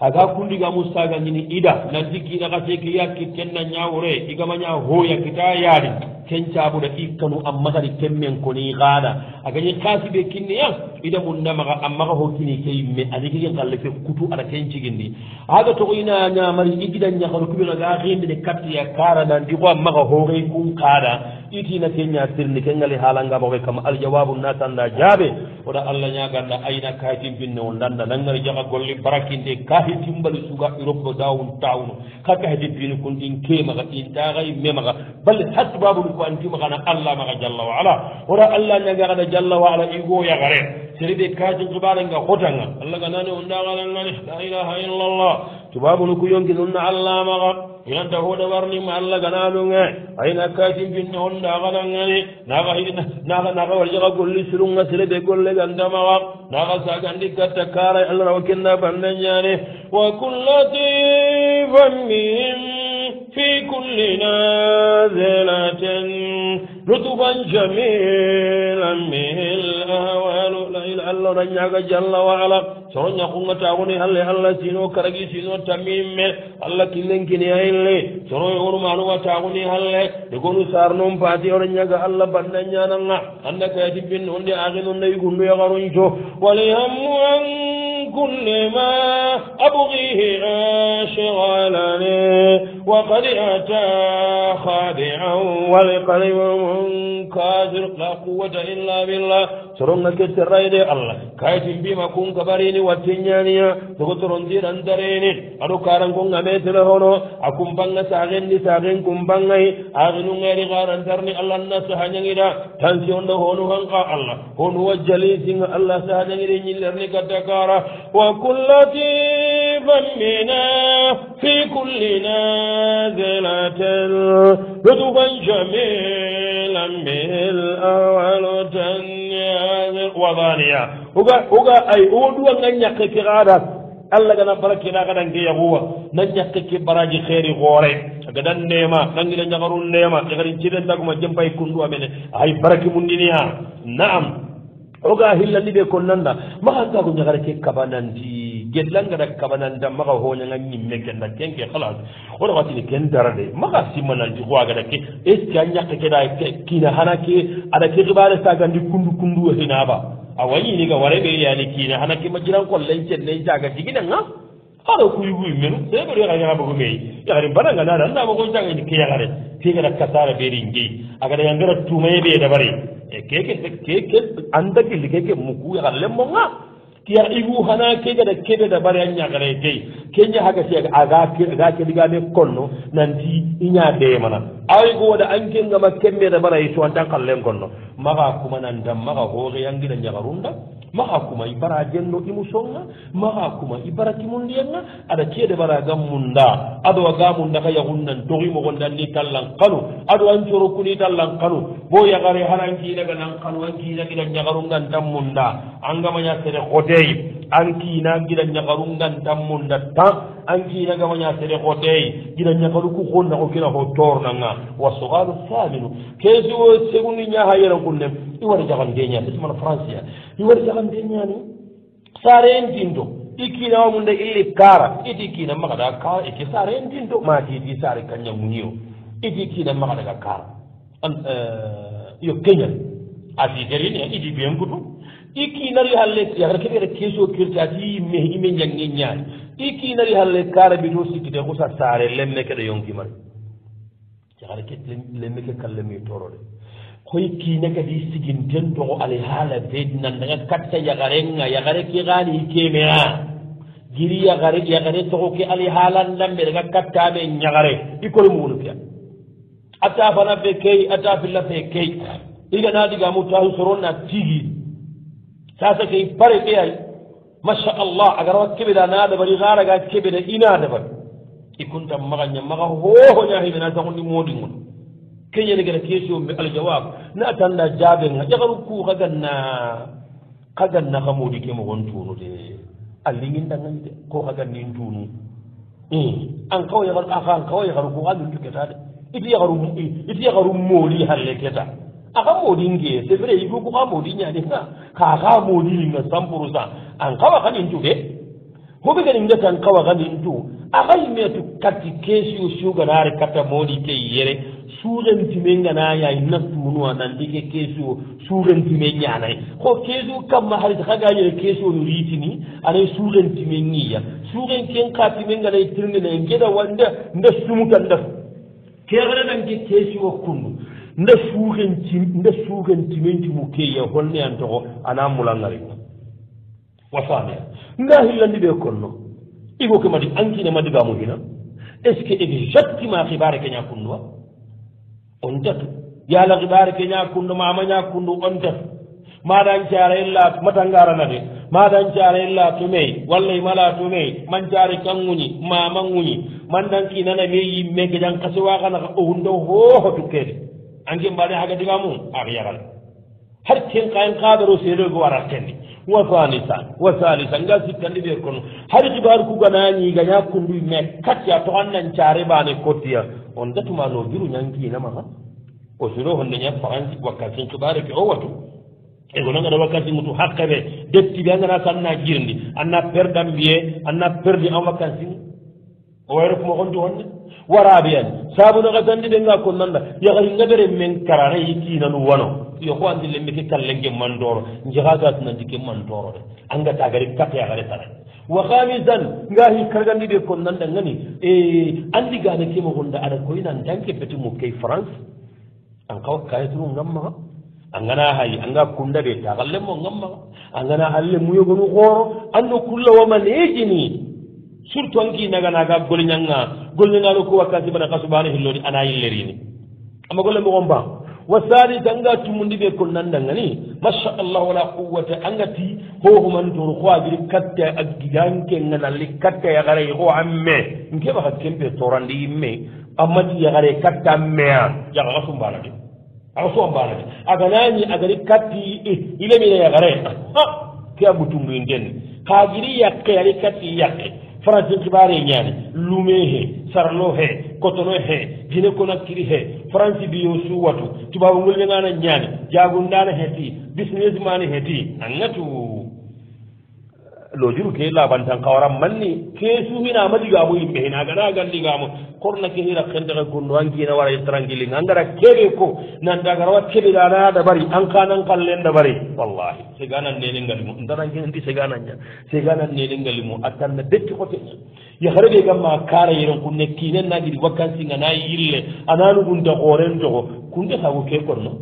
aga kundigamu sagangini ida. Nanti kiina kase ke yakki kenna ñawore igamaña hoya kita yaari kencaɓuɗa ikkanu i kanu kemmen koni xaana agani kaasiɓe kinniya ida munnamaga ammaga ho kini ke yimme ani kegin kalle fe kutu aɗa ken cigindi. Aga togo ina ñamari gida ñaxaru kuɓenaga xindene kattiya karana ndigo ammaga hoorey kun kaada. Itina ke ña sirni ke ngali haalangamoxe kam aljawabu natanda jaabe. Oɗa allah ñaganda ayna kayitin pinne o ndanda nangari jaxa golle barakinde kahitimbali suga europe dawun tawno ka kahiti bini kun ɗin kemaga ɗin taxay memaga bal hat babu ɗum ko antimaxana allah maxa jalla wa ala. Oɗa allah ñagagana جل وعلا إيغو يغرين سيدي كاتن قبال إنغا خطن الله قال ناني وندا لا إله إلا الله تباب نكو يونك ذن الله مغب إن تهود ورني ما الله قال نالو أين كاتن بن هندا غلا نغي ناغا ناغا ناغا ورجغا كل سرون سيدي كل لغن دمغب ناغا ساقن دي كتكاري الله وكنا بندن وكل لطيفا مهم في كل نازلة رتبا جميلا به الأهوال لا إله إلا رنياك جل وعلا soron ñakunga taxuni halle allah sino karagi sino tamimme. Allah killenkinia ille soro yogonumanuga taxuni halle. Degonu sarnon pati ora ñaga allah banda ñananga annakayati bin onde axinonda yugundu yaxarunco walihamu an كل ما أبغيه عاشر لني وقد أتى خادعا ولقلب منكاسر لا قوة إلا بالله. سرنا كتر الله. كايت بما كون كبريني واتنيانيا تغترون ديران دريني. أدو كارن كون أميت لهنو أكون بانا ساغين دي ساغين كون بانا آغنو غيري غارن درني. الله الناس هنجينا تنسيون لهونو هنقا. الله. هنو الجليس الله سهدن إلي نيلرني كتكارا. وكل طيبا منا في كل نازلة. لطفا جميلا ملء ولدا وضانيا وقا أي أودو ان يقفي غادر الله كان بركي لا غدا نجي هو نجكك براجي خير غوري. غدا نيما. نغي لا نغرو نيما. غير جيدن داكما جيم باي كوندو امين هاي بركي مونديني نعم. oga hillandi ɓe konnanda. Maxa gago ñagara ke kabanandi gellangada kabananda maxa hoñanga ñimme kenda kenke xalas o raxatini ken dara de maxa simmananti xoagada ke. Est ce que a ñaqe keɗa kiina xana ke ada ke xibare sagandi kundu kundu e xinaaba awa ñiniga waraɓe yani kiina xana ke ma jiran kollen cenne caga diginanga haɗa kuyuguyu menu seɓeɗo ɓeɗo yaha yaha bogo gayi yahari bananga nana annama kon cagani ke yahare kegata kasara ɓeeri jeyi agadaga yangara tumaye ɓe dabare e keke keke anda gilli keke muku yaha lemmo ga kiya igu hana kegata keɓe dabari a ñagara gey ke ñahagati aga keɗigame konno nanti iña deyemana awigo waɗa ankengama kemme dabara e sowantan kallen konno. maxa kumanandan maxa hooxeyangida ñaxarunda maxa kuma i bara jenno imu songa maxa kuma i bara timundiyanga aɗa ceede baraga munda aɗowa ga munda xa yaxunnan toxi moxonde tallan xanu aɗo an corokuni tallan xanu bo yaxare xana n kiinaga nan xanu an kiinagida ñaxarungan tan munda angamaña sere xoteyi ankina gida ñakaru ngantan munda tan ankina gamaña sere xoteyi gida ñakaru ku honna o kina ho tornanga wa sogalu saminu kesi o segundi ñaha yerankunne i wara jaxandeña ñani ismana france ya i wara jaxandeñani ñani tinto i kiinawa munda illi kara iti kiina magada kara iti sare en tinto matiti sare kañamuñio iti kiina maxadaga kara euh, yo keñan a siterini idi bien kutu. iki nari halle ti har kebe keso kirta ti me ime nyangi ñaani iki nari halle karabi to sikki kusa saare lemme keɗa yonkimari yonki ke lemme ke kalle mi toro de. Koy ki ne ka di sigin den katta ya garenga ya gare ki gani ke me a giri ya gare togo ke ali hala daga kattaɓe be nyagare ikol mu rufiya ata fana be kei ata filla be kei iga na diga mutahu tigi تاسك يبرق أي ما شاء الله أجر وكبد أنا دبر يغار قاعد كبد إنا دبر يكون تم مغني مغه هو هو جاهي من هذا هو نمودون كي ينقل كيسو الجواب. نأتنا جابن يغرقو غدنا. قدنا غمودي كم غنتون اللي من دنا كو غدنا نتون إيه. أن كوي غرق أخان كوي غرقو غدنا كتاد إتي غرق إتي غرق مولي هل كتاد aga modinge c'est vrai yigo kuga modi ñaninga kaga modilinga cent pourcent an kawa kanin tu de hoɓe ganinga tan kawa kanin tu agayi metu katti kesio suganare katta moɗi ke yere. Suurentime nganaya na tunuwa nanti ke kesio suurentime ñanayi ko kesio kamma harit haga yere kesio no riitini anay suurentime ñiya suuren ken katime nganayi tirndinayi ngeda wanda nde sumutan ndatu keexere kesio kundu. nde suuxenti nde suuxentimenti mu keya e honne an toxo ana mulangari wa fameya nga hillandi ɓe konno. Igo ke madi ankine madigamu hina. Est ce que exactement xibare ke ñakunduwa on datu yaala xibare ke ñakundu mama ñakundu on datu maɗan care illa matangarana de maɗan care illa tumey. Walla imala tumey. Man care kanguñi mama ŋuñi. Man dan kinana me yimme ke jan kasiwaxanaxa o hunde hohotu kede anke mbaɗe haga diga mum aka yagal. Har ten kayen kaɓero seeɗogo wara tenni wa fanisa wa salisan nga sikkandi ɓe kono. Har kibar kuganañi gaña kunduy mais katya toxan nan care ɓane kottiya on datuma no biru ñankinamaxa o suro honde ña faransi wakkatin kibare ke o watu. Ego nangana wakkati mutu hakke ɓe dettiɓe angana sanna jirndi. Anna perdan mbiye anna perdi en vacanci o wayro kumo xonti honde. waraɓe ani tandi ɓe gandi ɓenga konnanda yaha hingaɓere men karare yikinanu wano yo ho andi lembe ke kallenge mandoro jehagatunandi ke mandoro de. Angatagari kateyagare tara wa hamisan ngahi kargandi ɓe kargandiɓe konnanda gani e andi gane kema honda aɗa koynan danke peti mo key france. An kawa kayetunu gammaa angana hay anga kundaɓe tagallemmo gammaa angana halle muyogonu hooro anno kulla wamaneejini surtout anki naganaga golñanga golñangalo ko wakkati bana ka subahana hilloni ana yillerini. Ama golle mogon ba wa salis anga tumundi ɓe ko nandangani masha allah wala quwata angati hohumantoro ko agiri katta a gigankenga nalli katta yagarayi ho amme. Nkema ha kempe torandi yimme ammati yagare katta meya yagaka sumbanade aga suwa aganani agari katti eh, ilemina yagare. Ah, ke a mutumbuyinten kagiri yakke ari katti yakke. farati kibare ñaani lume he sarlo he kotono he guine konakiri he franci biyo su watu tubabu ngolɓe ngana ñaani jagundana heeti business mani heeti angatu lojuru ke labantan kawaran manni ke suhina madigamu yimɓe hena gana gandigamu korna ke hira kentexe gundu an kina wara tranquilling an gara keɓe ko nanda gara wa keɓeɗana dabari an kanan kallen dabari wallahi seganan nene ngalimu ndarangenandi segananña seganan nene ngalimu attanna detti xoteña yahareɓe gamma kara yeren kunne kinen nagidi vacanci na yille ananugunta xooren toxo kunde xagu ke konno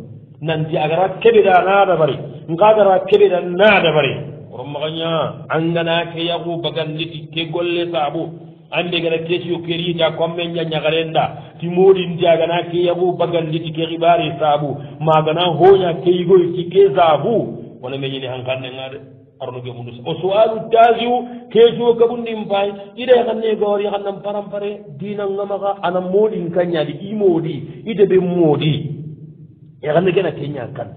nanti agara keɓe keɓeɗana dabari ngagara keɓeɗa na dabari romaxaña angana ke yaxu baganditi ke golle saabu. Ande gana kesio kerita komme ñañaxarenda timoɗinti agana ke yaxu baganditi ke xibari saabu. Magana hoña ke yigoy ti ke saabu. Wona meñini hankannenga de arnuge mundu o soalu tasiu kesio kaɓunɗin pay ida xanne gawari xannan parampare dinangamaxa ana moɗin kañadi i moɗi ide ɓe moodi. E xanne kena keña kan.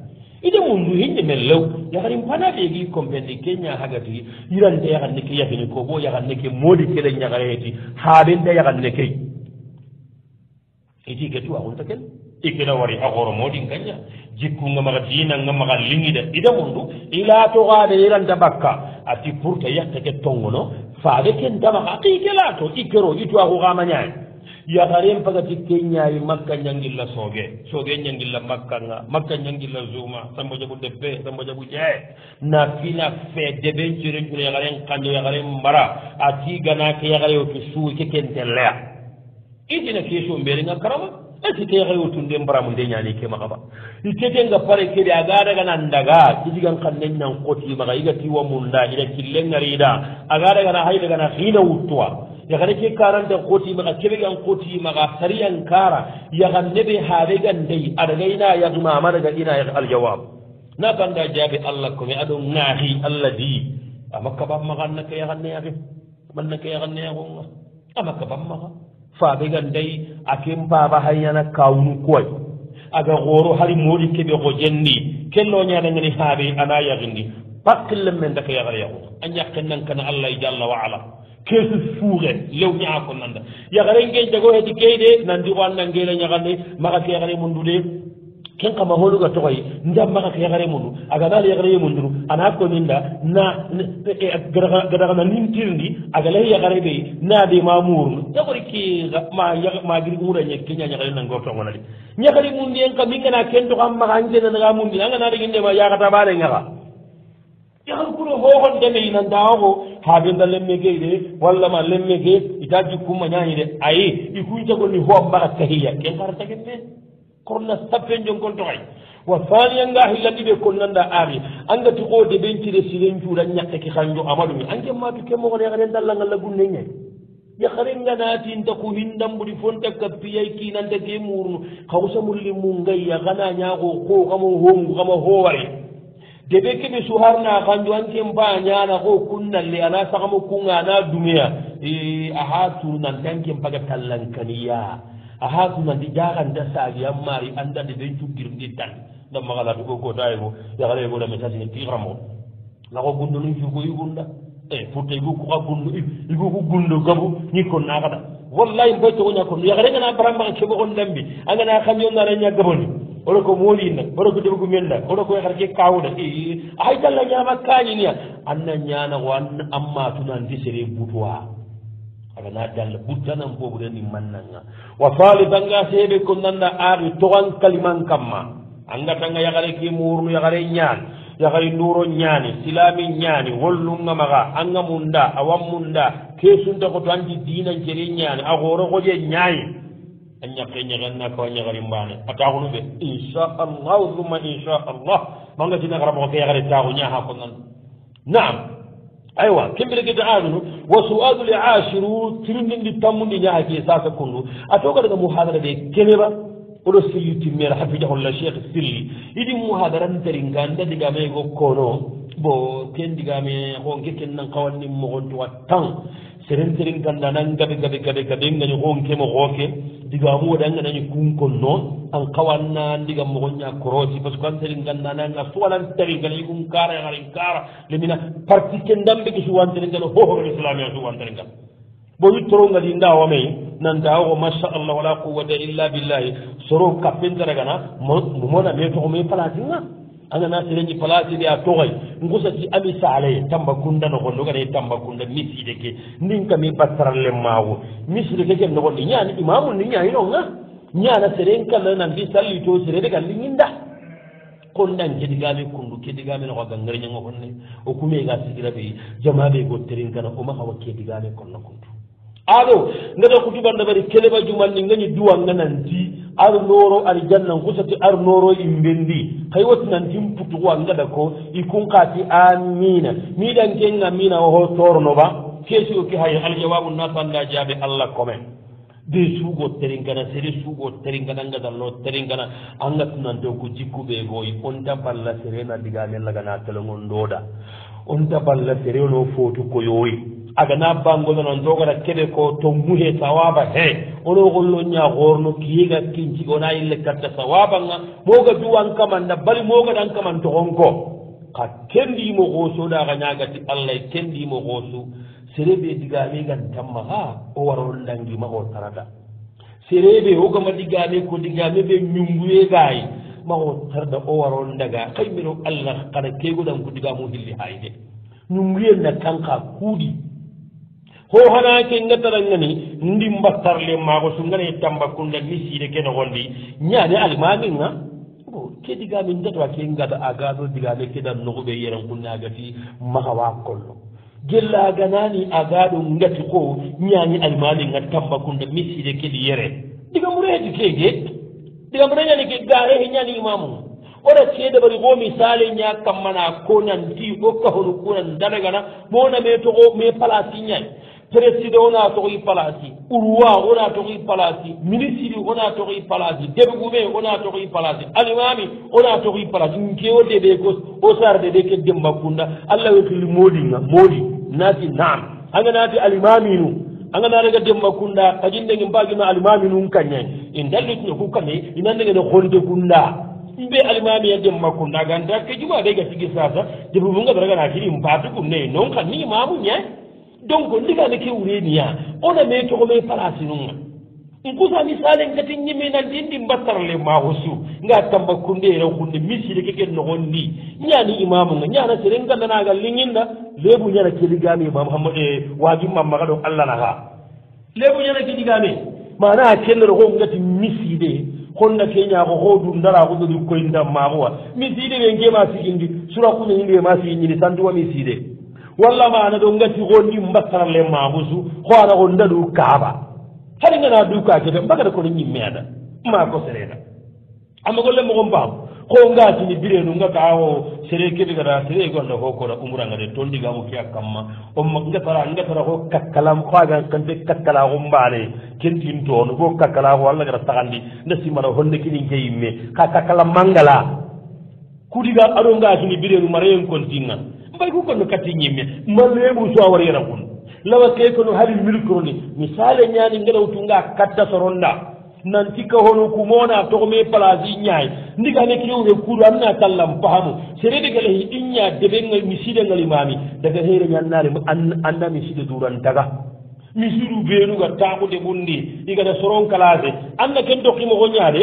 ide mum ndu hinɗe men lew yaharin pana ɓeegi komɓenɗe keña hagati yirande yahanne ke yahini ko bo yahanne ke moodi kele ñagareti haaɓende yahanne key iti ke tuwa axunta ken ikena wari a xoro moodin kaña jikkunga maxa diinanga maxa liŋida ida mundu ila toxaade yiranta ɓakka ati pour te yakke ke tongono faaɓe ken tamaxa damaxa ke laato ikkero itu axuxamañaani yagaren pagati ke ñaayi makka ñangilla sooge sooge ñangilla makka nga. Makka ñangilla zuma sambo jabu debbe sambo jabu jee na fina fee deben curencure yagaren kanjo yagaren mbara. A tiigana ke yagare yo tu suuy ke kente leya itina keesoo mbeeringa karama? Ati ke yagare yo tunde mbaramu nde ñaani ke maxa ba itetenga pare kede a dagana ndaga idigan kannen nan kotimaxa iga tiwa munda ida killengariida a dagana haydagana xiina wuttuwa yagane ke karanta koti maga kebe gan koti maga sariyan kara yagan nebe hare gan dai adaga ina ya zuma ma daga ina ya aljawab na banga jabi Allah kuma ado nahi Allah di amma ka ban maga na ka yagan ne ya man na ka yagan ne ya gonga amma ka ban maga fa be gan dai akin baba hayyana kawun koy aga goro hari modi kebe go jenni kello nya daga ni habe ana yagindi pakkel men da ka yagan ya gonga an yakkan nan kana Allah jalla wa ala keesu fuure lew ñaa ko nanda. Yakaren ke jago heti keyde nandi ko anda gele ñagande maxa ke yakare mundude ken kama holuga toxoy ndam maxa ke yakare mundu. Aganal yakare ye munduru ana koninda na gadaxana nintirndi lay yakare ɓe naade ma murnu yagori ke ma girgumuda ñeg ke ña ñagare nangor toxonadi ñagari mundi en kam i ngana ken toxan maxa an kenanaga mundi angana ɗegindema yaxata ɓalengaxa yahankuro hohondeme ina ndawago haabinda lemme gey de wallama lemme ge ita jikkumma ñaani de ayi i kuncagolni ho mbara kahiya. Ken kara tagen men korna sappen jonkol toxay wa thania nga hillandi ɓe konnanda aari angati xoode de cire siren cuuɗa ñakke ki xanjo amaɗumi anke maatu ke moxone xaren dallangalla gunne ñay yakarenga naatinta ko hindambuɗi fonta kappiyay kiinanta ke murnu. Xawsa mulli mu ngayya xana ñaaxo xooxamo hongu xama hooware debe keɓe su har na kanju an ken ba ko kunnan ana saka kunga ana dumeya eh tunante hatu nan dan ken paga tallan kaniya. A hatu nan an mari an da cuggirndi ben cugir ni tan da magala to ko tayi go ya gare go da message ni tiramo na ko gundu ni ju e pourta igu kuxa gundu igu ku gundo gabu ni ko na kada wallahi mboy to nya ko ya gare dambi angana na kamyon gaboni. oɗo ko moolinna oɗo ko debgo menna oɗo ko har ke kawna hay talla ñama kañiniya anna ñana an amma tunandi sere butowa agana dalla buttanan boɓurani mannanga wa faali banga seeɓe ko nanda aari togan kaliman kamma. Angatanga yakare ke murnu yakare ñaan yakari nduro ñaani silami ñaani wollunga maga anga munda awan munda. Ke sunta koto anti dinan cere ñaani a hooro koje ñaayi a ñakke ñaganna kawa ñagari mbaane a taaxunu ɓe. Inchallahu summa inchallah manga tinagara moxo ke yagare taaxu ñaha ko nan. Naam. Aywa kembire gede anunu wa suadu sualul ashiru tirindindi tammundi ñaha ke sasa kundu. A toga muhadara ɓe keneɓa oɗo silli timmere hafijahulla cheikh silli. Iɗi muhadarantari nganda diga mego kono bo ken digame xonke ken nan kawanni moxontuwa tan. serenteren ganda nan gabe gabe gabe gabe ngañi honkemo hooke digamu waɗa nganañi kunkon noon an kawanna ndiga mogoña korosi. Par ce que an seren ganda nanga suwalan tari nganañi kum kara harin kara lemina parti ke dambeke suwantere ngala hohoɓe islamia suwantere ngal bo yittorongadi ndawamay nandawo masha allah wala quwata illa billahi. Soro kappentaragana momona me toxome place nga angana serenji place ɓe a toxoy. Ngusati ami salaye tambakunda noxon oganaye tambakunda miside ke. Ndin kami battaralen maaxu miside ke ken noxonɗi ñaani imamu ni ñaayinonga? Ñaana seren kalla nanti sallito serede galli ñinda. Kondan kedigame kundu kedigame noxo ga ngarñango xonne o kumega sigira ɓe jama ɓe go terin kana o maxawa kedigame konna kundu aɗo ngata kutuɓandabari keleɓa jumanni ngañi duwanga nanti. ar noro aljanna kusati ar noro imbendi hay wati nantin mputu ngada ko i kunkati amina miɗan kenga mina oho torno ba kesi o ki hay aljawabu natanda jaabe allah komen de suugo teringana sere suugo teringana ngadallo teringana angatunante ko jikkuɓe goyi onta balla serena digame lagana telongon dooda onta balla sereno fotu koyoyi agana bangoɓe nan dogata keɓe ko to muhe sawaba he. Ono gollo ñagorno kiyiga kinci ona yille katta sawabanga moga duwan kamanda bali mogaɗan kaman togon ko ka kendimo hoosoɗa ka ñagati allah kendimo hoosu sereɓe digame gan tamma ha o waron dangima o tarata serebe hogama digame ko digame ɓe ñumbuye gayi ma o tarda o waron daga kay mino allah kana kegoɗan ko digamo hilli hayde ñunguyen na kanka kuuɗi ho hana ke ngatarangani ndi mbattarle maako so ngara tambakkunga ni siide ke nogondi. Ñaane almamin ga ke digamin ndatowa ke ngata agaɗo digame kedan nogoɓe yeran kunne agati mahawa kollo. Gella ganani agaɗo ngati ko ñaani almamin ga tambakkunga mi siide keɗi yere. Diga mureeti kege diga mureñani ke garehe ñani imamu oɗa ceede ɓari go misale ña kammana ko nanti o kahonu kunan dalagana mona me togo me place ñayi président wona toxoy palasi urwa wona toxoy palasi ministre wona toxoy palasi deɓegume wona toxoy palasi alimami wona toxoy palasi nkewo deɓe ko o sarde de ke demba kunda allah wekili moɗinga moɗi nati nam anga nati alimaminu anga naarega demma kunda kajindenge mbagima alimami num en dallitino ku kañe inandegene honde kunda. Mbe alimami a demma kunda ganta ke juma ɓe ga sigi sasa debu bunga daragana kiri mbatu kunne non kan ni mamu ñaye donc ndigane ke wureniya ona me togome place nunga nkusa misalen kati ñiminanti ndi mbattarale maxo su nga tamba kunde yere kunde misire keke noxon ndi ñani imamu nga ñana sere ngandanaga liŋinda lebu ñana keligame ma ham waagi mammaxa ɗo allah naxa lebu ñana keligame mana kellero ho ngati miside honna keñako ho du dundaraxu ɗoɗi koyndan miside ɓe ngema sigindi sura kuɓe ñinde ma sigiñini santuwa miside walla maana ɗo ngati gondi mbattarale mamusu ho ana on ndaɗu kaaba hari ngana du kakete mbagata kono ñimme aɗa ma ko serena amma golle mogon baamu ko ngatini birenu nga kaa o sere keɓe gata sere golle ho koɗa umranga de toon ndigamu ke a kamma. O ngatara ngatara ko kakkala ko agan kante kakkala ko mbaane kentin toon ko kakkala ko allah gata sagandi nda simmata honde kinin ke yimme ka kakkala mangala kudiga aɗo ngatini birenu mara yen kontinga bay ku kono katti ñimme. Malleemu so a war yara kun. Lawa ke kono hali milkoroni misale ñaani ngelawtunga katta soronda. Nanti ka hono ku kumona togome place i ñaay. Ndigane kilewre kuuɗo anna tallam pahamu. Serede gala he ɗin ña deɓengal misidengal imami daga heere ñannare anna miside duran daga. Misiru beenuga takude ɓundi. Igata soron kalase anna ken dokkimo ko ñaade?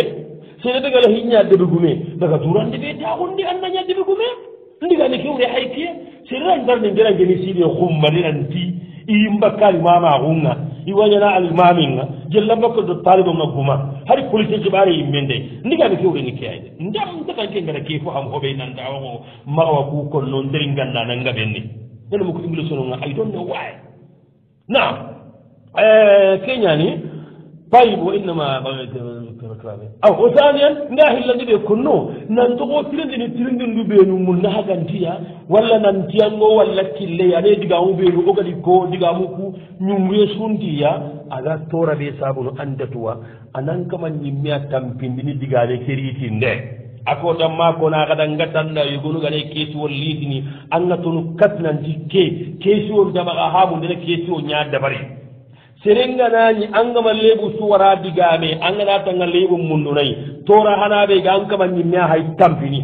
Serede gala hiña deɓe gume. Daga durande ɓe takunde anna ña deɓe gume. ndigani kewre hayke serran darde nderangeni siɗe hummaniranti imbakkali mamaxunga iwañana alimaminga jella mbakka do taliɓonga guma hari police kiɓare yimɓe nde. Ndigani kewreni ke ayde ndam tatanke ngara ke fo xam hoɓe nandawaxo maxawa ku konno nderi ngandana ngaɓenni nenemo ko inglis ononga ay don no waay naam. Eh, Keñani طيب وانما بغيت او وثانيا ناهي الذي بيكونو نانتو ترندي ترندي ندو بينو من نها غانتيا ولا نانتيانو ولا كيلي يعني ديغا مو بينو اوغالي كو ديغا مو كو نيوم يسونتيا على تورا بي صابون اندتوا انان كما نيميا تامبيندي ديغا لي كريتي ندي akota ma kona kada ngatanna yogonu gane kesuwol liitini. Anga tonu katnanti ke kesuwol dabaga hamu ndena kesuwo ña dabari serenganañi angama leebu suwara digame angana tanga leebu mundunayi tora hanaɓe ga ankama ñimme a hay tampini.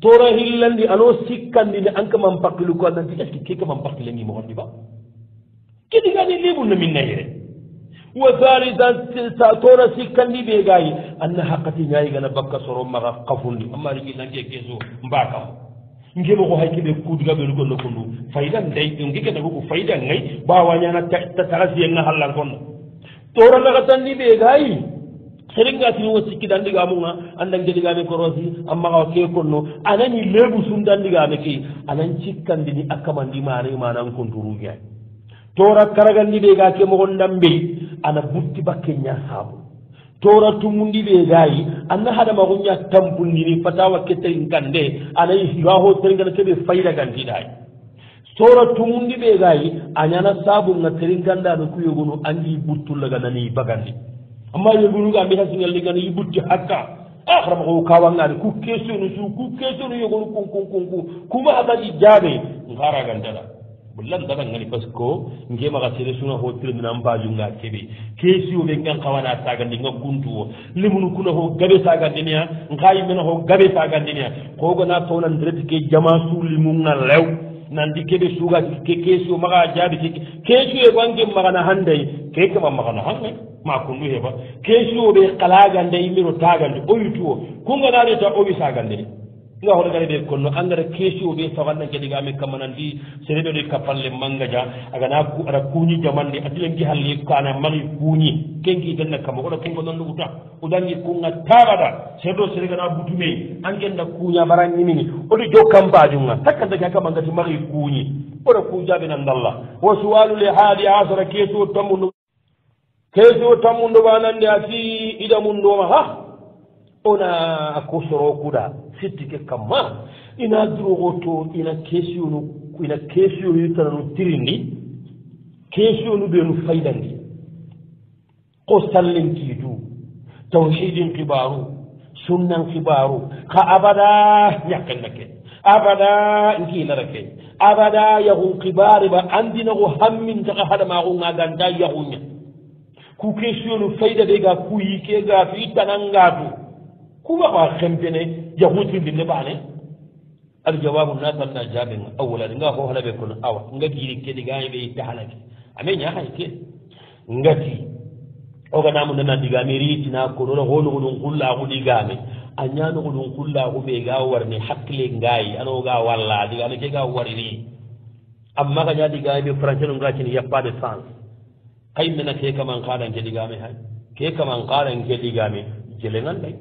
Tora hillandi ano sikkandini ankaman pakkilu ko nanti est ce que kekaman pakkilengi mogondi ba. Kidigani leebu no min nayire. Wa halitan sa tora sikkandi ɓe gayi anna hakkati ñayigana bakka soro maga kafundi. Amma rigi nanke keso mbakam ngemo ko hayke ɓe kuuduga ɓe lugonno ko ndu. Fayida nday ɗum gege tago ko fayida ngay mbawañana tarasiyenga hallankonno toranaka tanni ɓe gayi serenga tini andan geɗigame korosi rosi ke konno anani lebu sundandigame ke anan cikkandini akkamandi mane manan konturuñay tora karagandi ɓe ga ke mogon ndambey ana butti bakke ña saabu. tora tumundi ɓe gayi anna hadama goña tampundini fatawa kettari kande anayi waho teringana keɓe fayida gandiɗayi tora tumundi ɓe gayi a ñana sabunga teri gandano ku andi buttullaga nani bagandi. Amma yogonuga mbi hasingalligana yi butti hakka. Ahrama ko kawangani ku kesonu su ku kesonu yogonu kun kuma hakadi jaabe ngara gandala. lan daga ngani parce que ngemaxa sere suna ho tir nan ba junga kebe ke si ngan kawana sagandi ni guntu o limun kuna ho gaɓe sagandinia dinya mena ho gaɓe sagandinia dinya ko go ke jama su limun lew. Nandi keɓe kebe suga ke e ke maxa o ke ke si e wange maxana na ke ke maxana hanga ma kundu heɓa. Ba ɓe si o be kalaga miro taga ndi o kungana reta owi sagandini nga hoto gare ɓe konno engrais keesi ɓe sawanna geɗiga amen kammanandi sere ɓe ɗoy kapalle mangaja agana aɗa kuuñi jamande adilangi halle kana mari kuuñi. Kenki ganna kamma oɗa kunga nonno uta udangi kunga taɓaɗa seeɗo ɗo butume gana butumey angenda kuuña bara ñimini. Oɗo jo campajunga takkantaki hakka manggati mari kuuñi. Oɗa kuujaɓe nandalla wo suwalule haali asara keesi o tammundo keesi o tammundo wanande a fi ida mum ndoma ha! Ona ko soro kuɗa sitti ke kamma ina durogo to ina kesiyonu ina kesiyonu yitananu tirindi kesiyonu ɓeenu faydandi. Ko sallinkiidu tawhidin kibaru sunnan kibaru ka abada ñakkenna ke abada nkiinara ke abada yahun kibari ba andinago hammintaka hadamagunga ganta yahuña ku kesiyonu fayda ɓe ga kuyi ke gaatu ittanangatu kuma ka kempene jahutinde ɓaane al jawabu natanna jaabenga awolade nga hohlaɓe kono awa ngagiri keɗi gaye ɓe yitte halake ame ñahay e ke? Ngati oganamu nana digame riitina konona honogo ɗum kullahu digame a ñanogo ɗum kullahu ɓe ga warni hakkile ngayi anoga walla digame ke ga warini amma ka ña digame ɓe français no ngacini yappade sens. Kay mena ke kaman kaɗan ke digame hay ke kaman kaɗan ke digame jele ɗay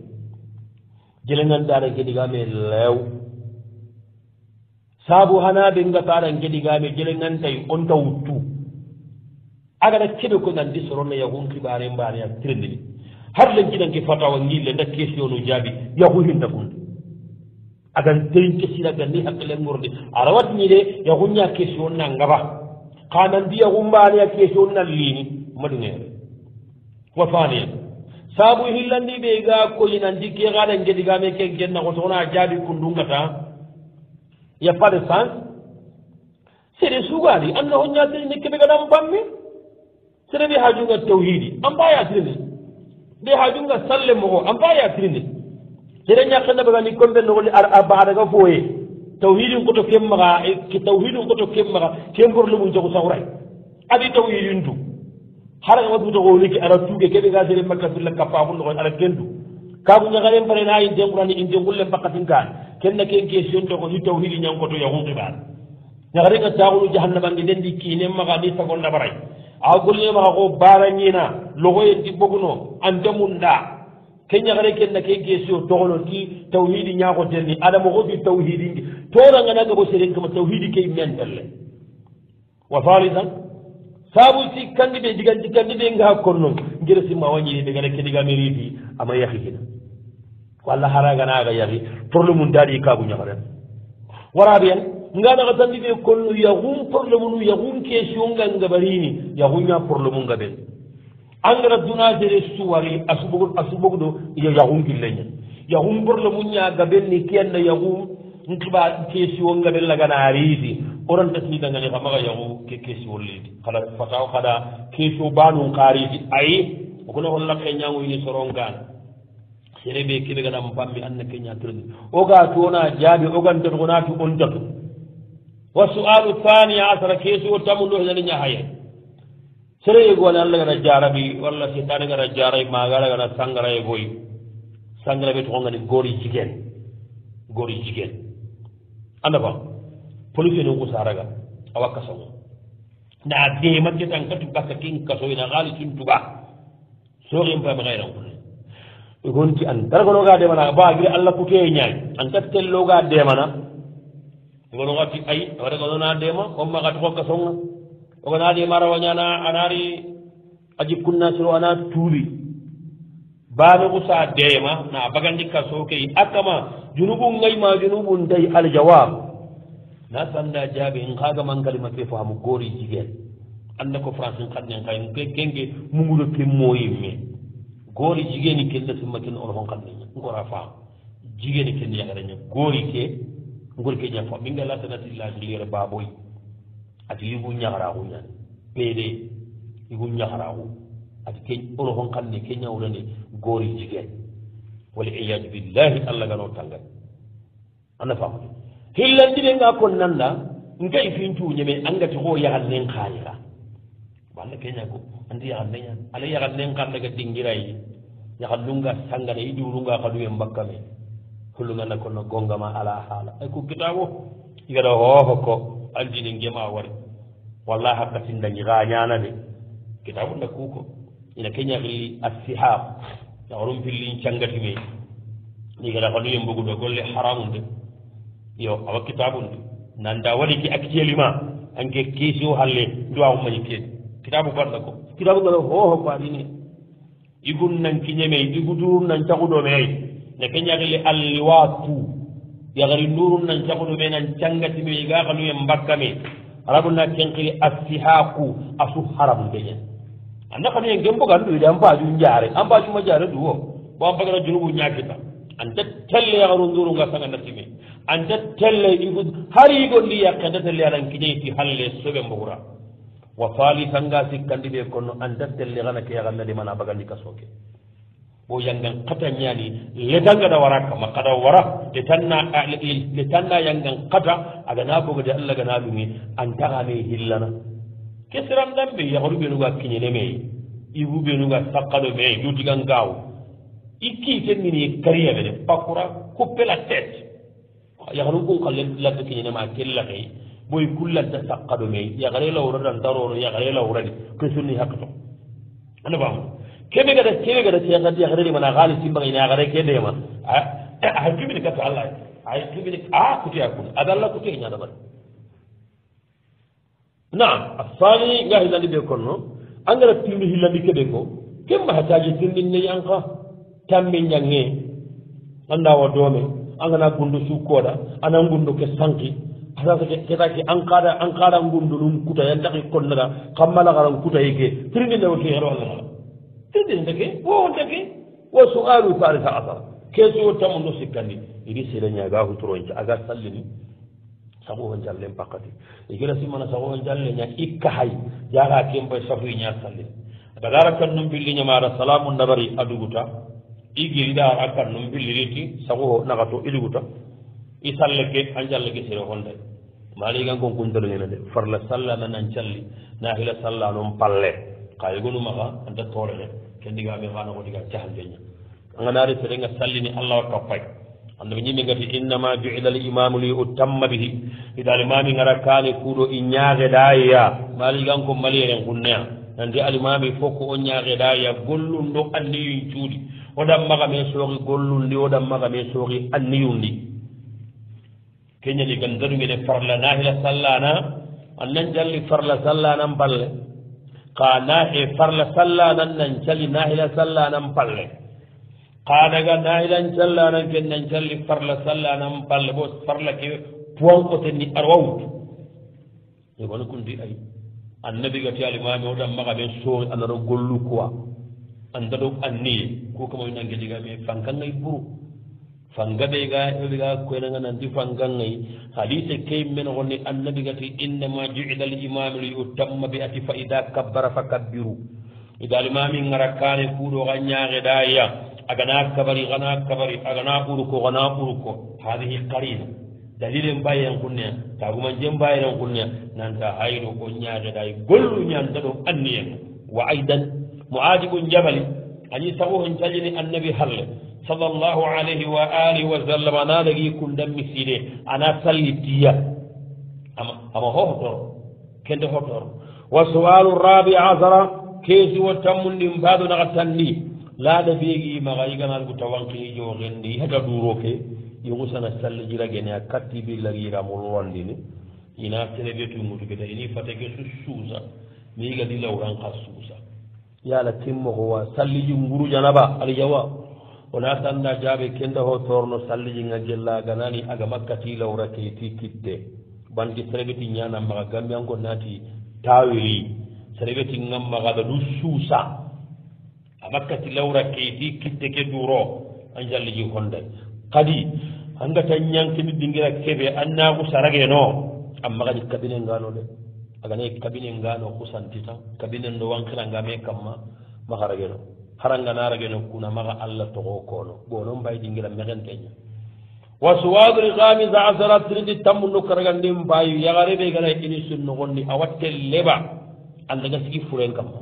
jelegandara geɗigame lew. Saabu hanaɓe gataran geɗigame jelegantay e on ta wuttu. Agaɗa keɓe ko nandi soronna yahun kibare mbane a tirndini har lenkinanke fatawa gille nda question no jaabi yahu hinta gunde agan terinke siraga ni hakkile gurde aɗa watni de yahuña question na ngaba. Kanandi yahu mbane a question na lini maɗumere wa faneya saabu hillandi ɓe ga koyinandi ke xaɗa geɗigame ke genna ko sowona jaabi kundungata. Ya pas de sens sede sugani annaho ñatirine keɓe gaɗan bamme. Seɗe ɓe hajunga tawhidi an mba yatirine ɓe hajunga salle mogo an mba yatirine seɗe ñakkenna ɓegani combe noxoli a baxadaga foye tawhidin koto kem maxa e, tawhidin koto kem maxa ken borlumum jagu saxuray adi tawhidin du hara e ko liki ara tuuge keɓe ga sere makka filla kappaku nogoy ara kendu. Kaku ñagaren pare na in tenqurani in tengulle mbakkatin kaan kenna ken question to ko ni tawhidi ñankoto yahunqiɓaan ñagarenga taakunu jahannabange nden ndi kiinen maga ni sagon baray. A golle maga ko baarañina logoyen ti boguno ante mun ɗa keñakare kenna ke gesio togolo ti tawhidi ñakotelni adama hoti tawhidi nge. Toranganaga ko seren kama tawhidi ke mentelle wa halitan saabu si kandi ɓe diganti kandi ɓe ngaha konnon ngere simma wañiɗi ɓe gana kedigameriti ama yahi hina. Walla haraganaga yahi probléme um daɗi kaagu ñaharen waraɓe en nganaxa tandi ɓe konno yahum probléme nu yahum question nga ngabarini yahuña probléme u ngaɓen engrais dunadere suwari asubog asubog ɗo yo yahum gilleña yahum probléme u ñagaɓen ni kenna yahum nkiɓa question nga ɓen lagana riiti oɗon tasniɗangani xa maxa yahu ke question leydi. Xala fataw xaɗa question banum xaaridi ayi okona xon laqe ñangoyini sorongan serebe keɓe gaɗam pammi anna na keñatirdi oga tona jaabi ogantat xonati on tatu. Wa sualu thani asara keesuwo tamu ɗoxinani ñahaye sere yegoani allah gana jarabi walla setane gana jarabi magala gana sangara yegoy sangara ɓe toxongani goori jigen goori jigen anda ba. police non ko saraga awa kasawo nda deematte tan katu bakka kin ken kasoyna haali tuntuga sorin pami hayran kulle. E gonti an dargonoga demana baagiri allah kuteye ñaay. An kat telloga demana e gono gati ay waɗa gonona deema homma gati ko kasonga ogona deema rawañana anaari a jikkunna siro ana tuubi baaɓe ku sa deema na bagandi kaso key akkama junubu ngay ma junubun day aljawab na sanda jaabe en kaagaman kalima ke faamu goori jigeen anda ko francin kannen kay kenge mumuɗo ke moyimme goori jigeeni kelle simma ken ono hon kamneña ngora faam jigeeni kenne yakaraña goori ke ngori ke ña faam min ngala tanati illaji liyere baaboy ati yigu ñakaraku ñani peede yigu ñakaraku ati ke ono hon kamne ke ñawrani goori jigeen wal iyadu billahi allah gano tangani anda faamude hillandiren nga kon nanda ngay fincu nyeme angati ho nen khaira walla kenya ko andi yagallen ya ala yagallen kan daga dingirai yagallunga sangana idurunga kadu en bakkame hulunga na kono gongama ala hala ay ko kitabo igada hoho ko aldini ngema wari. Wallahi hakka ndagi ga nyana de. Kitabu nda kuko ina kenya gili as-sihab ya warum fillin cangati me igada kadu en bugudo golle haramu de. yo awa kitabunde nanda waɗi ki actuellement anke keesi o halle duwaw mañi keedi kitabu goɗɗo ko. Kitabu goɗo hoho ko adini igun nan kiñeme igu durum nan cahuɗomey ne keñagili alliwatu. Yagari nurum nan cahuɗome nan cangatime yigakanu e mbakkame arabuna kenkiri assihaku asu haram beñen anda kanu e gembogan ɗoyde an mbaaju jaare an mbaajuma jaare duwo bo an bagara junubu ñakita anta telle yagaru nduru nga sanga natime anta telle igu hari gondi yakke anta telle aɗan kiñayti halle soɓe mbogura. Wa falisa nga sikkandi ɓe kono anta telle xana ke yaxannadi mana bagandi kasoke bo yangan kata ñaani letangada wara kama kada wara le tanna le tanna yangan kata agana bogode allah gana ɗumi antaxame hillana. Ke sirandan dambe yaxoru ɓenuga kiñene me ibu ɓenuga sakkaɗo me yutigan gaw ikkiite min ye kariya mene pakura coppe la tête. Yagani kun ka latta kiñenema kellakay boy kullanta latta sakkaɗo me yagare lawra dan darono yagare lawrani kesunni hakkito ana bama keɓe gada keɓe gada seyagati yagare ɗemana haali simbaga ina yagare ke ndema hay cuɓini gatta allah. Ay cuɓini a kuteya kun. Aɗa allah kuteya ñadaɓat naam asani nga hillandi ɓe konno. Angara tirni hillandi keɓe ko. Kemma hataji tirnin neyi an ka tammi ñange anda wa doome angana gundu sukkooɗa ana gundu ke sanki ketake an kaada an kaada gundu num kuta yan taki konnaga kammala garan kutayi ke tirindindewo ke hero allah. Ndeke tirindindeke ndeke wo sualu salisa asara kesuwo tamundo sikkandi iɗi seeɗa ñaga hutoronca aga sallini sagoho jallen pakkati. E gila simmana sagoho jalleña ikka hay jara kembay safuiña sallini. Daga ara kan num billi salamu ndabari aduguta igiriɗa a kan num billiriti sagoho ho naga iliguta i salle ke an jalle ke sere honday maali gan kon kuntaroñena de. Farla salla na nan calli nahila salla noon palle. Ka yigonumaga anta toorene kendigame ha nogo diga cahanteña anganaari serenga sallini allah wa kappay annabi ñimmi gati innama juila l imamu li utamma bihi. Iɗa limami gara kaani kuuɗo i ñaageɗaya maaligan ko mali eren nandi alimami fof ko o ñaageɗaya gollum ɗo anniyin cuuɗi oɗan maga men sooki gollundi oɗan maga men sooki anniyundi. Keñani gan darugueɗe farla nahila sallana annan jalli farla sallanan palle. Ka nahe farla sallanan nan calli nahila sallanan palle. Kanaga nahilan callanan ken nan calli farla sallanan palle. Bo farla ke puwankotenni arwawtu e gono kundi ay. Annabi gati alimami oɗan maga men soori anara gollu quoi anda ɗo anniye ko kama wona mais fankangay buru fangaɓe ga eɓe ga koynaga nanti fangangay. Hadise key men honne annabi gati innama juila l imamu li utamma bi ati fa ida kabbara fa kabbiru. Ida limami gara kane kuuɗo ga ñageɗaya agana kabari xana kabari agana ɓuruko xana ɓuruko hadihi qarina. Dalile mbayen kunnea tagumanje mbayenen kunnea nanta hayno ko ñaxeɗay gollu ñanta ɗo anniyen wa aidan معاذ بن جبل حديث أبوه انتجني النبي هل صلى الله عليه وآله وسلم أنا لقي كل دم سيدي أنا سلي أما أما هو هدر كنت هدر؟ وسؤال الرابع عشر كيس وتمن بعد نغتني؟ لا دبيجي ما غيغنا جو غندي هذا دوروكي. yogusana salli jiragene أكتب kattibi lagira molowandini ina senebe tumutu keta ini fatake su suusa miigadi lawran ka suusa yala timmoko wa salliji ngurujanaba alijawa wona tanda jaabe kenda ho torno salliji nga gella ganani aga makkati lawra keyti kitte. Bandi serebeti ñana maga gambiyanko naati tawiri serebeti ngam maga ɓa du suusa a makkati lawra keyti kitte ke duro an jalliji honday kadi angata ñankini dingira keɓe annaku sarageno amma kadi kabine ngano de. aganayi kabinen ngano kusantita kabinen no wankirangame kamma maxa rageno harangana rageno kuna maxa allah toxo kono. Gonon mbay dingira mexenteña wa suwadri kamisa asara tirindi tammundo karagandin mbayu. Yaxarebe gana ini sun noxondi watte leba. Andaga sigi furen kamma.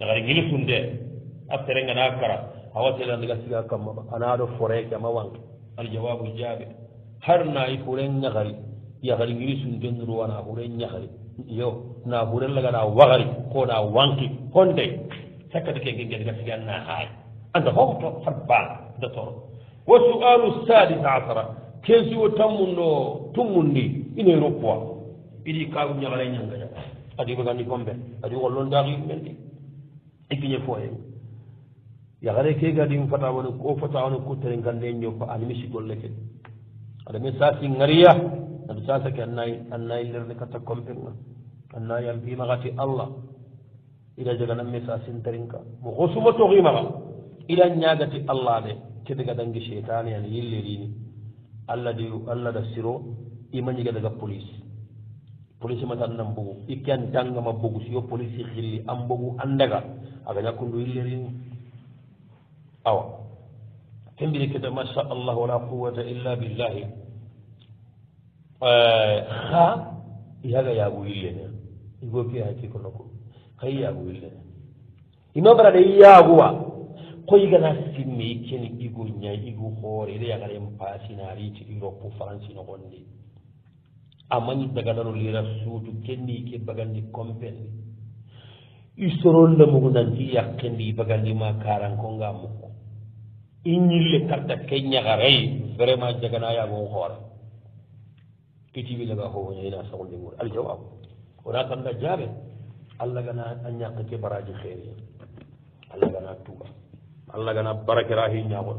Yaxari ngili sunde. A terengana kara. A wattele andaga siga kamma. Ana ɗo fore ke ama wanke aljawabu jaabe har nayi furen ñaxari yaxari ngili sunde nurwana furen ñaxari yo na hurellaga na wahari ko na wanki honde sakkata ke gueguel gattagan na haay. Anda hokoto habba datoro wa sualu sadis asara keesiwo tummun e ndi ine roppoa iɗi kaagu ñagara ñangaya adi ɓegandi comben adi ollon daaki men ɗi ikkiñe kiñe fo hen. Yagare kegadi um fata wona ko fata wona kuttere gande ñoppa animi sigolle ke. Aɗa min sasi ngariya sasake annayi annayi lerde katta compen ga annayi al bimagati allah ila jaganan mi sa sintarinka mo ko suma toximaxa ila ñagati allah de kede ga dangi cheitane an yillerini allah di allah da siro ima ñiga daga police police matan nan bogu ikke an dangama bogu siyo police xilli an bogu andaga aga ñakkundu yillerini awa kembiri kede masha allah wala quwata illa billahi Eh, ha yaga yagu illene igoki haki kono ko hay yagu illene ino barade yaguwa koygana simmi ikeni igo ñayi igo hoore ide yagaren pasinaariti iroppu faransi nogondi amañi daganaro lira suutu kenni ke bagandi compendi isorol lamugu nanti yakkendi bagandi ma karankonga mukko i ñille karta ke ñagaray vraiment jagana yagon hoore. kiti laga howoña ina sagolle mum aljawabu wona kamda jaaɓe allah gana a ñakka ke baraji xeeri allah gana tuuba allah gana barakera hi ñagon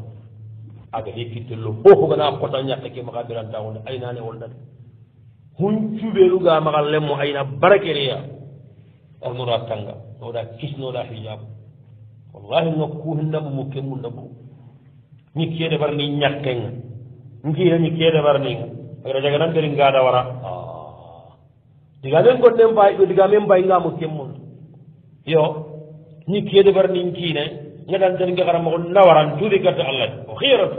aga he kittello fofo gana kota ñakka ke maxa birantagonde aynane woldade hun cuɓeeluga maxa lemmo ayna barakereya arnoɗa tanga. Noɗa kisnoɗa hijabu wallahi no kuhinnabu mu kemmunnabu ñi keede bar ni ñakkenga ngiira ñi keede bar ninga agara jagananteri ngada wara diga men gonnen mbay ɗo diga digamen mbayngaamo kemmon yo ni kiyede bar nin kiine ngadanten nge xara mogo nawaran tuude gatta allah o xiyaratu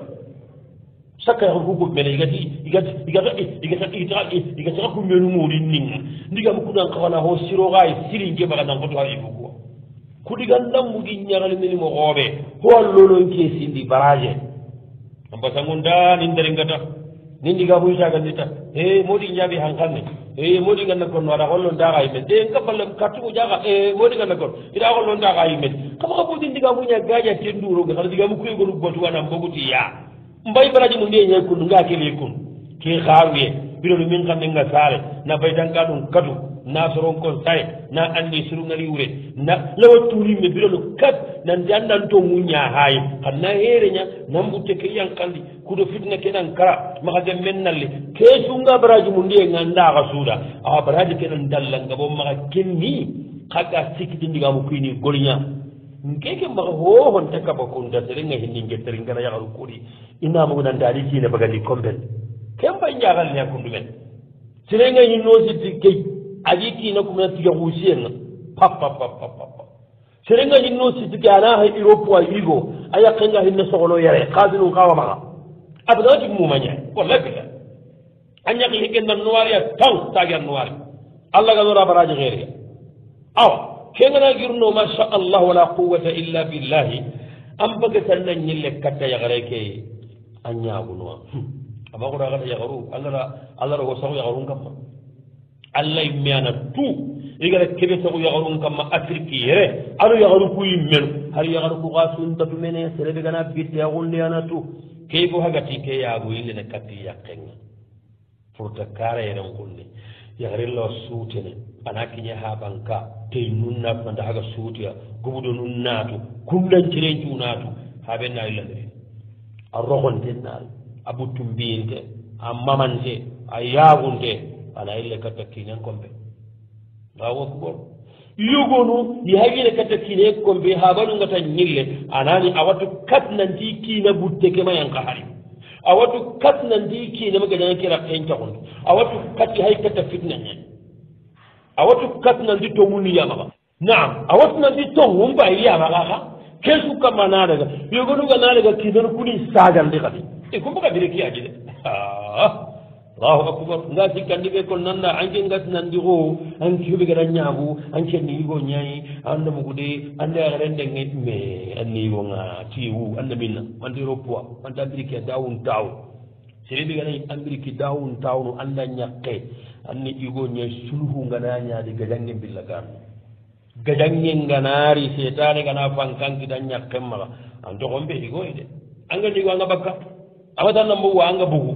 sakka yaxa kugob mene igati igati igata igata igta igataxa kumbenu moodin nin ndigam kudan xawana ho siroxaye sirinke maxa nan xotu xaye ibuguwa kuɗigan dammugi ñagali meni mo xooɓe ho a lolon ke sindi barage a mbasangun da nin derengata nin diga fu sagandita e eh, moɗi jaabi han kanne e eh, moɗi ganna gonno waɗa hollon daxa yimen e eh, nga balle kartugu e moɗi ganna gon ida hollon daxa yimen kama ka ɓutin diga fuña gaja ten duroge xata digamu kuyegonu botu wana mboguti ya. Mbay baraji mu ndiye ñay ñekunu nga kele kunu ke xaaruye bironu min xam ne nga saare na baytanka ɗum katu na soron kon saye. Na andi surungali wure. Na lawa tuurimme bironu kat nanti andan to muña haayi hanna heereña nan ɓutte ke yankandi kuɗo fitna keɗan kara maxa gen men nalle ke sunga baraji mu ndi e gandaxa suuda. Awa baraji keɗan dallanga bo maxa kenni xaga sikkiti ndigamu kuini golña nkeke maxa hohon ta kaba kunta serenga hinni ngetteri ngana yaxaru kuɗi inamugu nandaali siine bagandi compen ken bay kundu men. Serenga hinno sitti key agi kiina kumena tiga xuusiyenga papapapapa شرنجا ينو سيتك أنا هاي أوروبا ويجو أيا كنجا هن سولو يري قاضي نقاوا معا أبدا جب مومانيا ولا بلا أنيا كي هكين النوار يا تون تاجي النوار الله كذورا براج غيري أو كنجا جرنا ما شاء الله ولا قوة إلا بالله أم بقتلنا نيل كتا يغريك أنيا بنوا أبا قرا غدا يغرو الله الله رغوسه يغرون كم الله يميانا تو igara kebe sogo yagarun kamma afrique yere aɗo yagaru ku yimmenu. Har yagaru ku ga suntatu mene serebe gana bitte yagundeyana tu key bo hagati ke yaago yillene katti yakkenga. Pourta kara yeren kunne yagarilla suutene ana kiñe ha ɓanka tey nun naatu nanda haga suutiya goɓuɗo nun naatu kumɗanciren cu naatu ha ɓe naarilandiri a rogonten naari a ɓuttumbiyinte a mamante a yaagunte. Ana ille katta kiinen kompe allahu akbar. Yogono i hawine katta kine kombe habanungata ñille anani awatu kat nanti kiina butte kema yanka hari a wattu kat nanti kiinema gadana kira hen cahundu a wattu katti hay katta fitna ñen awatu kat nanti tonguni yamaga naam awatu nanti tongum bayi yamaga ka kesu kamma nadaga yogonuga nadaga kiinanu kuni sagandi kadi e kumbaga bire kiyaki de ah. allahu acbar nga sikkandi ɓe kon nanda anke ngati nandi o ankeɓe gada ñaagu anke ni yigo ñayi anda mugude ande axeren ndenge mais anni yigonga tiwu anda minna. Wantero poids wanta ambrique dawun taw sereɓe ganayi ambrique dawun tawno anda ñakke. Anni yigo ñayi sulhu ngana ñaadi gajange mbilla garno gajange nganaari setane gana fankankita ñakken maxa an toxon ɓe yigoyi e de. Anga ndigo anga bakka. Awatanna mbogu anga bugu.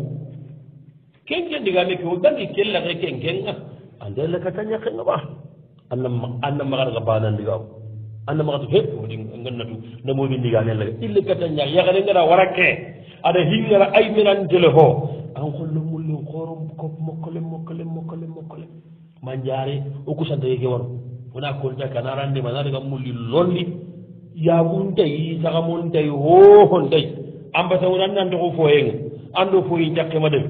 ken ken diga me ko gandi kella ken kenga ande la ñakenga ɓa anna ba annam annam magar ga he ko din nganna du na mo bin diga ne la. Illa ka ada hingara ay minan jele ho. An kullu xooro kop mokkole mokkole mokkole mokkole ma manjare o kusanta yake waro wona konta kana rande ma daga mulli lolli yaguntayi saxamontay hohontayi amba sawunan nanto foyenga ando foyi jakkema dem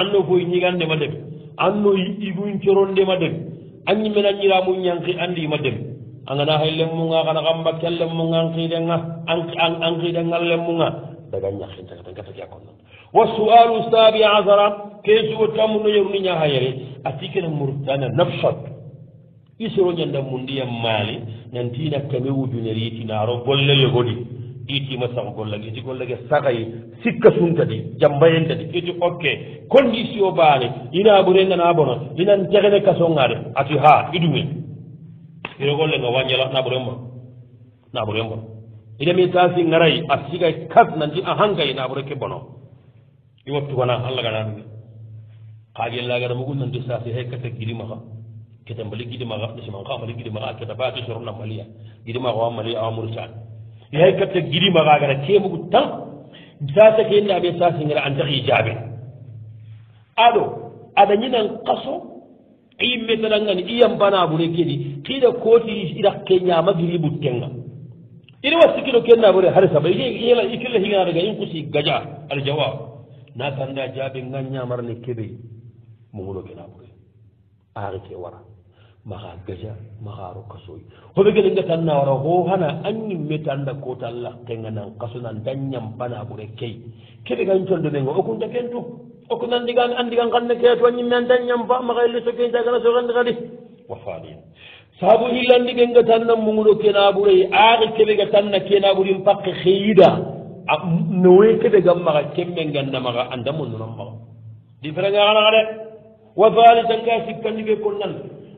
anno koye ñigandema demi anno igun corondema demi anñi men a ñiramu ñanki andima demi angana hay lemmunga kana kam bakke lemmunga ankiidenga ankiidenga lemmunga daga ñakintaga tan wa sualu sabi asara ke sugo tammuno yeruni ñahayere ati kene murtana nafsat. Isoro ñanda mundiyam maali nantina kame wujuneri tinaro golle yogodi. ɗiɗɗima sago gollage eti gollage sagaye sikka suntadi jambayentadi eti ok condition baane ina ɓurengana bona inan jegene kasongade ati ha iɗumen iro gollenga wañala naɓurenma naɓurenma iɗami tasi garayi a sigay kas nanti a hankay naɓure ke bono. I wattugana allah gana ɗume kaagellagada mugu nanti sasi hay kata girimaha keta mbali gidimaha ɗesiman ka mbali gidimaha keta bati soronamaliya gidimaha wa mali awa mouritani e hay katta girima ga gara tan sasa ke yinna ɓe sasingira an tahi jaabe aɗo aɗa ñinan kaso yimme tanangani iyam banaɓure kedi kiɗa kooti ira ke ñama giri ɓuttenga ina wa sikkino kennaɓure har saba ikilla higanaɗaga in kusi gaja aljawab natanda jaabe ngan ñamarne keɓey moguno kenabure aari ke wara. maha gaja maxaro kasoyi. Hoɓe gene ngetanna nawara ho hana an ñimme tanda kota laqenga nan kaso nan daññam bana ɓure key keɓe gan condo ɓenga o kunta ken tu o nandigan andigan kanne ke to a ñimme anta ñampa maxa elle soke tagana soxandi xadi wa fanin saabu hillandi ɓe ngetanna munguɗo kenaɓurey aaki keɓe gatanna kenaɓurin pakke xeyida nowe keɓe gam maxa kemme ganna maxa andamo monnonan maxa. Diferenga xana xa de wa halitan ka sikkandi ɓe konnan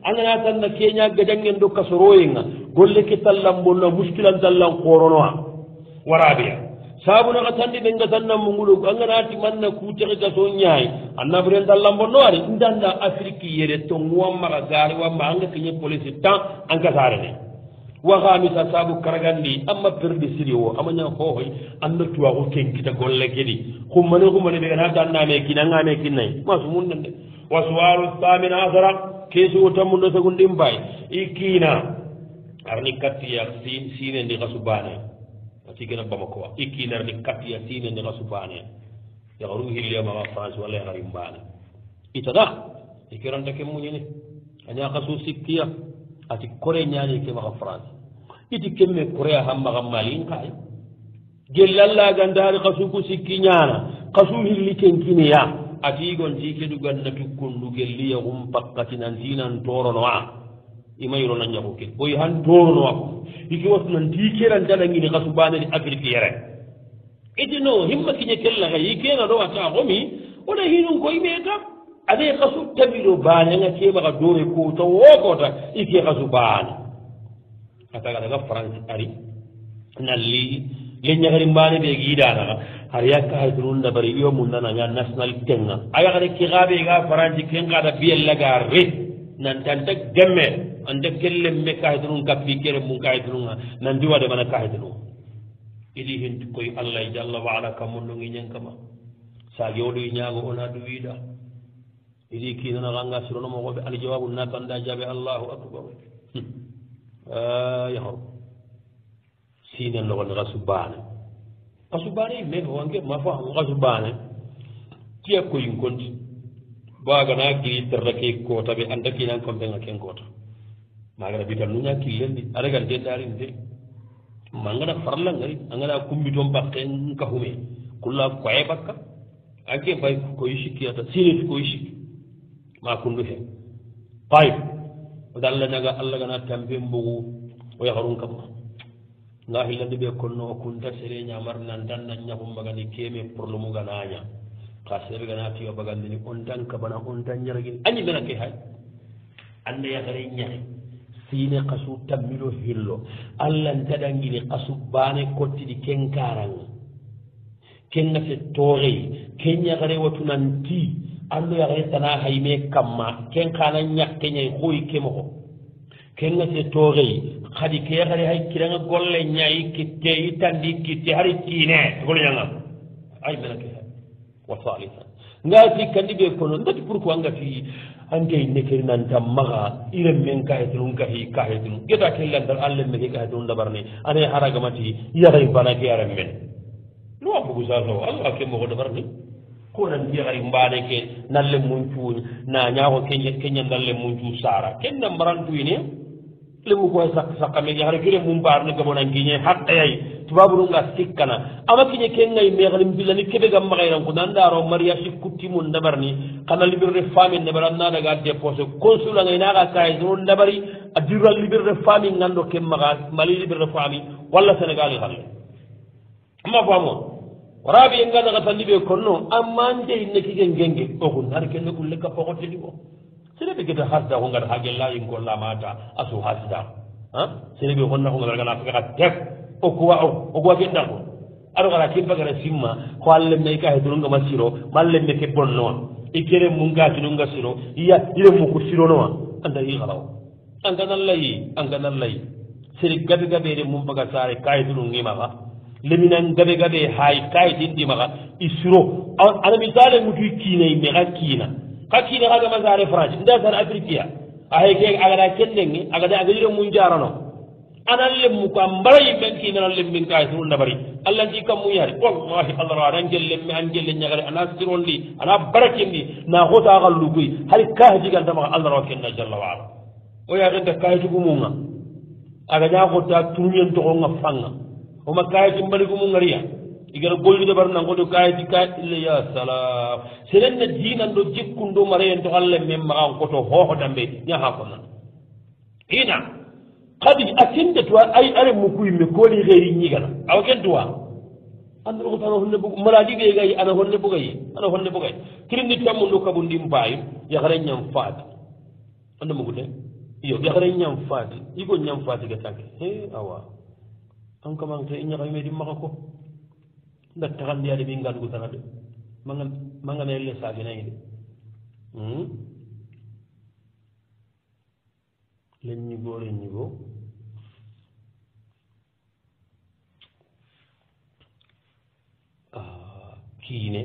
angana tan na keña gajangen do kasoroyenga golle ke tallan bonna muskilan tallan koronoa. Waraɓeya sabunaka tandi tanni ɓen ga mugulo anganati manna kutexe gaso ñaayi annaburen tallan bonno ari ndanda afrique yere to wammaxa gaare wamma anga keñe police tan an kasarene wahamisa saabu karagandi amma perdi siri o amaña hohoy anna tuwaxu kenkita golle keɗi xummane xumane ɓegana tanname kina angame kinnayi masumundande wa suwalu thamin asara kesi wo tammundo sagun ɗin mbay i kiina. Arni kattiya sine ndi xa subane atigena bamakowa i kiina arni kattiya sine ndi xa subane yaxaru hillemaxa france walla yaxari mbane itada i keranta ke muñini. A ñaxa su sikkiya ati kore ñaani ke maxa france. Iti kemme korea xa maxa malin xaye gellallagandari xa suku sikki ñaana. Xa su hilli kenkineya atiigon ti keɗugal na tukkondugel liyahum pakkatina ntinan torono a imayirona ñago ke. Boy han toronoa ko iki watuna ti keran danangini kasubanedi afrique yere. Itino himma kiñe kellaha yi kena ɗo ata xomi wona hinum koy ɓeeta ade kasu tabiɗo baanenga keɓaxa dore kota wokota. Ike kasu baane atagataga france ari. Nalli. leñagari mbane ɓe giidanaxa har yakka hay tunun dabari iyo mum nanaga national tenga a yaxare kixaɓe ga faranci ken xaɗa biyellaga re nantanta gemme. Anta kellemme kaxe tunun kappi kere mum kaxe tununga nanti waɗemana kaxe tununga ili hentu koy allah jalla waala ala kammonnongi ñen kama. Saage ñaago ona duwiɗa iɗi kinanaxanga sironomogoɓe aljawabu natanda jaɓe allahu akbar. Hm. Ah, Yahoro sinen nogone rasu baana asu baana yimme wanke ma fa rasu baana tiya koyin konti. Bagana giri terra ke koota ɓe anda kinan compenga ken koota magana bitan nuña killendi ndi aɗa gan de daari nde. Mangana farla ngari angana kumbi toon bakke nka hume. Kulla koye bakka anke mbay koye sikkiyata sineti koye sikki. Ma kundu hen. Tayib oda allah naga allah gana tambe mbogu o yaharun kamma nga hillande ɓe konno o kunta sere ñamar nan dan nan ñahum magani keme probléme ganaña ka sere gana tiyo bagandini on tan kabana on tan ñaragini añi mena ke hay anda yakare ñahi sine kasu tammilo hillo. Allah ntaɗangini kasu bane kottiɗi kenkaranga kengase toorey ken ñakare watunan ti ando yakare tana hayme kamma. Ken kana ñakkeñayi hoyi kemoxo kenga se toxey xadi ke xadi hay kiranga golle ñayi kitte i tandi kitte hari tiine goloñanga ay mena ke wa salisa. Nga si kandi ɓe kono ndati pourquoi nga fi? Ankey nekeri nanta maxa iren men kaxetinum kaxi kaxetinum geta ke lantar alle meke kaxetinum ndabarne ane xaragamati yaxay bana ke aren men. Nowa bugu sasa o ke moxo ndabarni konan mbiyakari mbaane ke nalle muncuuñ na ñaaxo ke ñandalle muncu saara ken na mbarantuyine lemu koye sakka sakkame yahara kire mum mbarne gabonan kiñe haqqeyay tubaburunga sikkana. Ama kiñe ke ngay mexani mbillani keɓe gam maxayran ko nandaro mariage kuttimum ndabarni xana libirde fami ndabari anna daga déposé consulangay naxa kayesoro ndabari a dira liberté fami ngando ke maxa mali liberté fami walla sénégal e i xalle ama famo waraɓe yenga naxa tandiɓe konno amma njeyi ne kike ngenge oxun har kene ulle ka poxotedi o serebe geta hasda ko ngata ha gella yin gollamata asu hasda a serebe honna ko ngaragana fekata tef o kuwa o o kuwa kenɗan ko. Aɗo gara kebbagara simma ko allah nayi ka hedunongama siro ma allah me ke bonnowa. I kere mum gatinonga siro iya ire muku sironowa. Anda yi halaw an ganallayi an ganallayi sere gabe gaɓere mum baga sare kayitunungimaka leminan gabe gaɓe hay kayitin kayitinɗimaka i siro. Ana misale mutu kiinayi meka kiina kakkiine xaga ma saare france nda saare afrique ya axe ke agana kennenge agada agajiro mun jarano anan lemmu ko a mbara yimɓen kiimenan lemmin ka sirol nabari allah nti kam muyari wallahi allah raa anan gellemme an gelle ñagare ana siron ndi ana barakendi na xota xallu koy hari kahajigantamaxa allah rawa kenna jalla wa ala. O yaxenta kahitugumunga agaña xota turñentoxonga fanga. Oma kahitu mbaligumunga riya. igara gollude bar nangoɗo kayiti ka illa ya salam. Serenna dinan ɗo jikkunɗo mara en to allah men makan koto hohodambe ñaha konan ina kadi a sinde tuwa ay are mukuyimɓe kooli heeri ñigana awa ken tuwa andoro koto ana honne boga maradi ɓe gayi ana honne bogayi ana honne bogayi kirindi tammu ɗo kabu ndin mbayi yakare ñam faati. Anda mugude iyo yakare ñam faati. Igo ñam faati ga tanke e awa. An kamante i ñaka meɗi maka ko. dat taxandiyade min gandugu tana de. Magame elle saginayi de. Hmm? Lenñigo lenñigo ah, kiine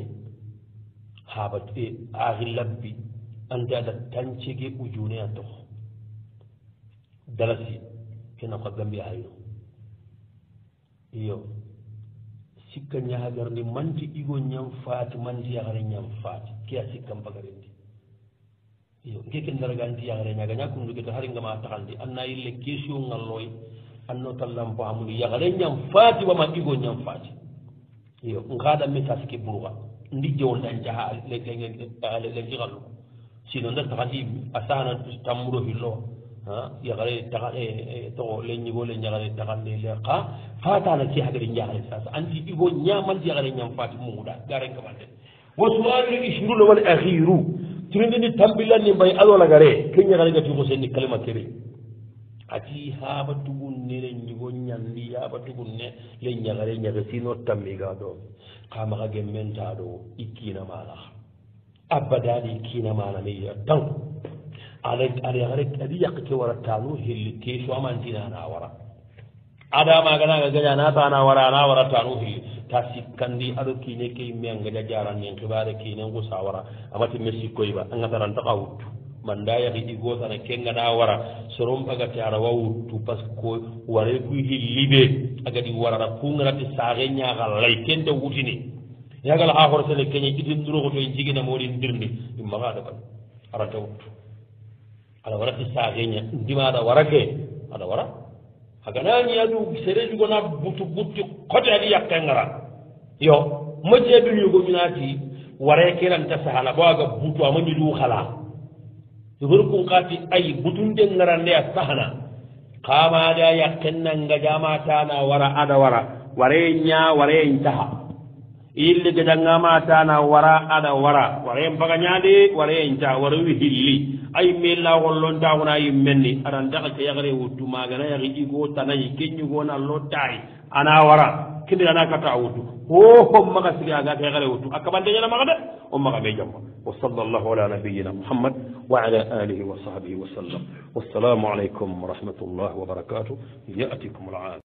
haabat eh, aari labbi ante aɗa tancege ujune a tox dalasi kena ko gambi hayno iyo sikka ñahagarndi manti ɗigo ñam faati manti yahare ñam faati keya sikkam bagarendi yo keke ndaraganti yahare ñaga ñakundugeto hari ngama taxandi anna yille question ngalloy anno tallan paamudu yahare ñam faati wama ɗigo ñam faati yo ngaɗa message ke buruxa ndi jewolɗan jaha len cihallu sino nda taxandi a sahana tammuɗo hillowa yagare taxa e, e, toxo le ñigo le ñagare taxan le xa fatana ke hagari ñaxare sasa. Anti igo ñamal yagare ñam fati munguɗa garen kamante wa suwalu ishruna wal axiru tirindini tambillanni mbay alolagare ke ñagare gati xosenni kalima keɓe ati haɓatugun ne le ñigo ñandi yaɓatugun ne le ñagare ñaxe sino tammiga ɗo xamaxa gemmen ta ɗo i kiina mana abadani kiina mana meya tan aɗa rek aɗi yakka ke wara tanu helli ke soamantina ana wara adamaganaga gaña natana wara ana wara tanu helli ta sikkandi aɗo kiine ke yimme an gaña jarannin kibare kiinen gusa wara amatimme sikkoyba a gatarantaxa wuttu manda yahi ɗi gotana kengaɗa wara soron pagati ara wa wuttu par ce que ware ku hilliɓe agadi warara kunganati saxe ñaxa lay kente wutini yagal ha horsene keñe itin duroxoto jigina moɗin dirndi immaxa ɗaɓan arata wuttu aɗa wara ɗi saaheña ndimaɗa wara ke aɗa wara. Aganani adu sereji gona butu butti kote aɗi yakke ngara. Yo majje duniya gominati ware keranta sahala ɓo aga butu amañidu xala hala kun kati ay butunde ngarande a sahana kamaɗa yakkenna ngajamatana wara aɗa wara. Ware ña ware taha yille gedangamatana wara aɗa wara. Warayen baga ñaade warayen ta wara wi hilli. ay mella gollon dawna yi menni aran daga ke yagare wutu magana yagi igo tanayi kinyu gona lotari ana wara kindi ana kata wutu ho ho maga siga ga ke yagare wutu akabande yana magade o maga be jamma wa sallallahu ala nabiyyina muhammad wa ala alihi wa sahbihi wa sallam wassalamu alaikum wa rahmatullahi wa barakatuh ya'tikum al'ad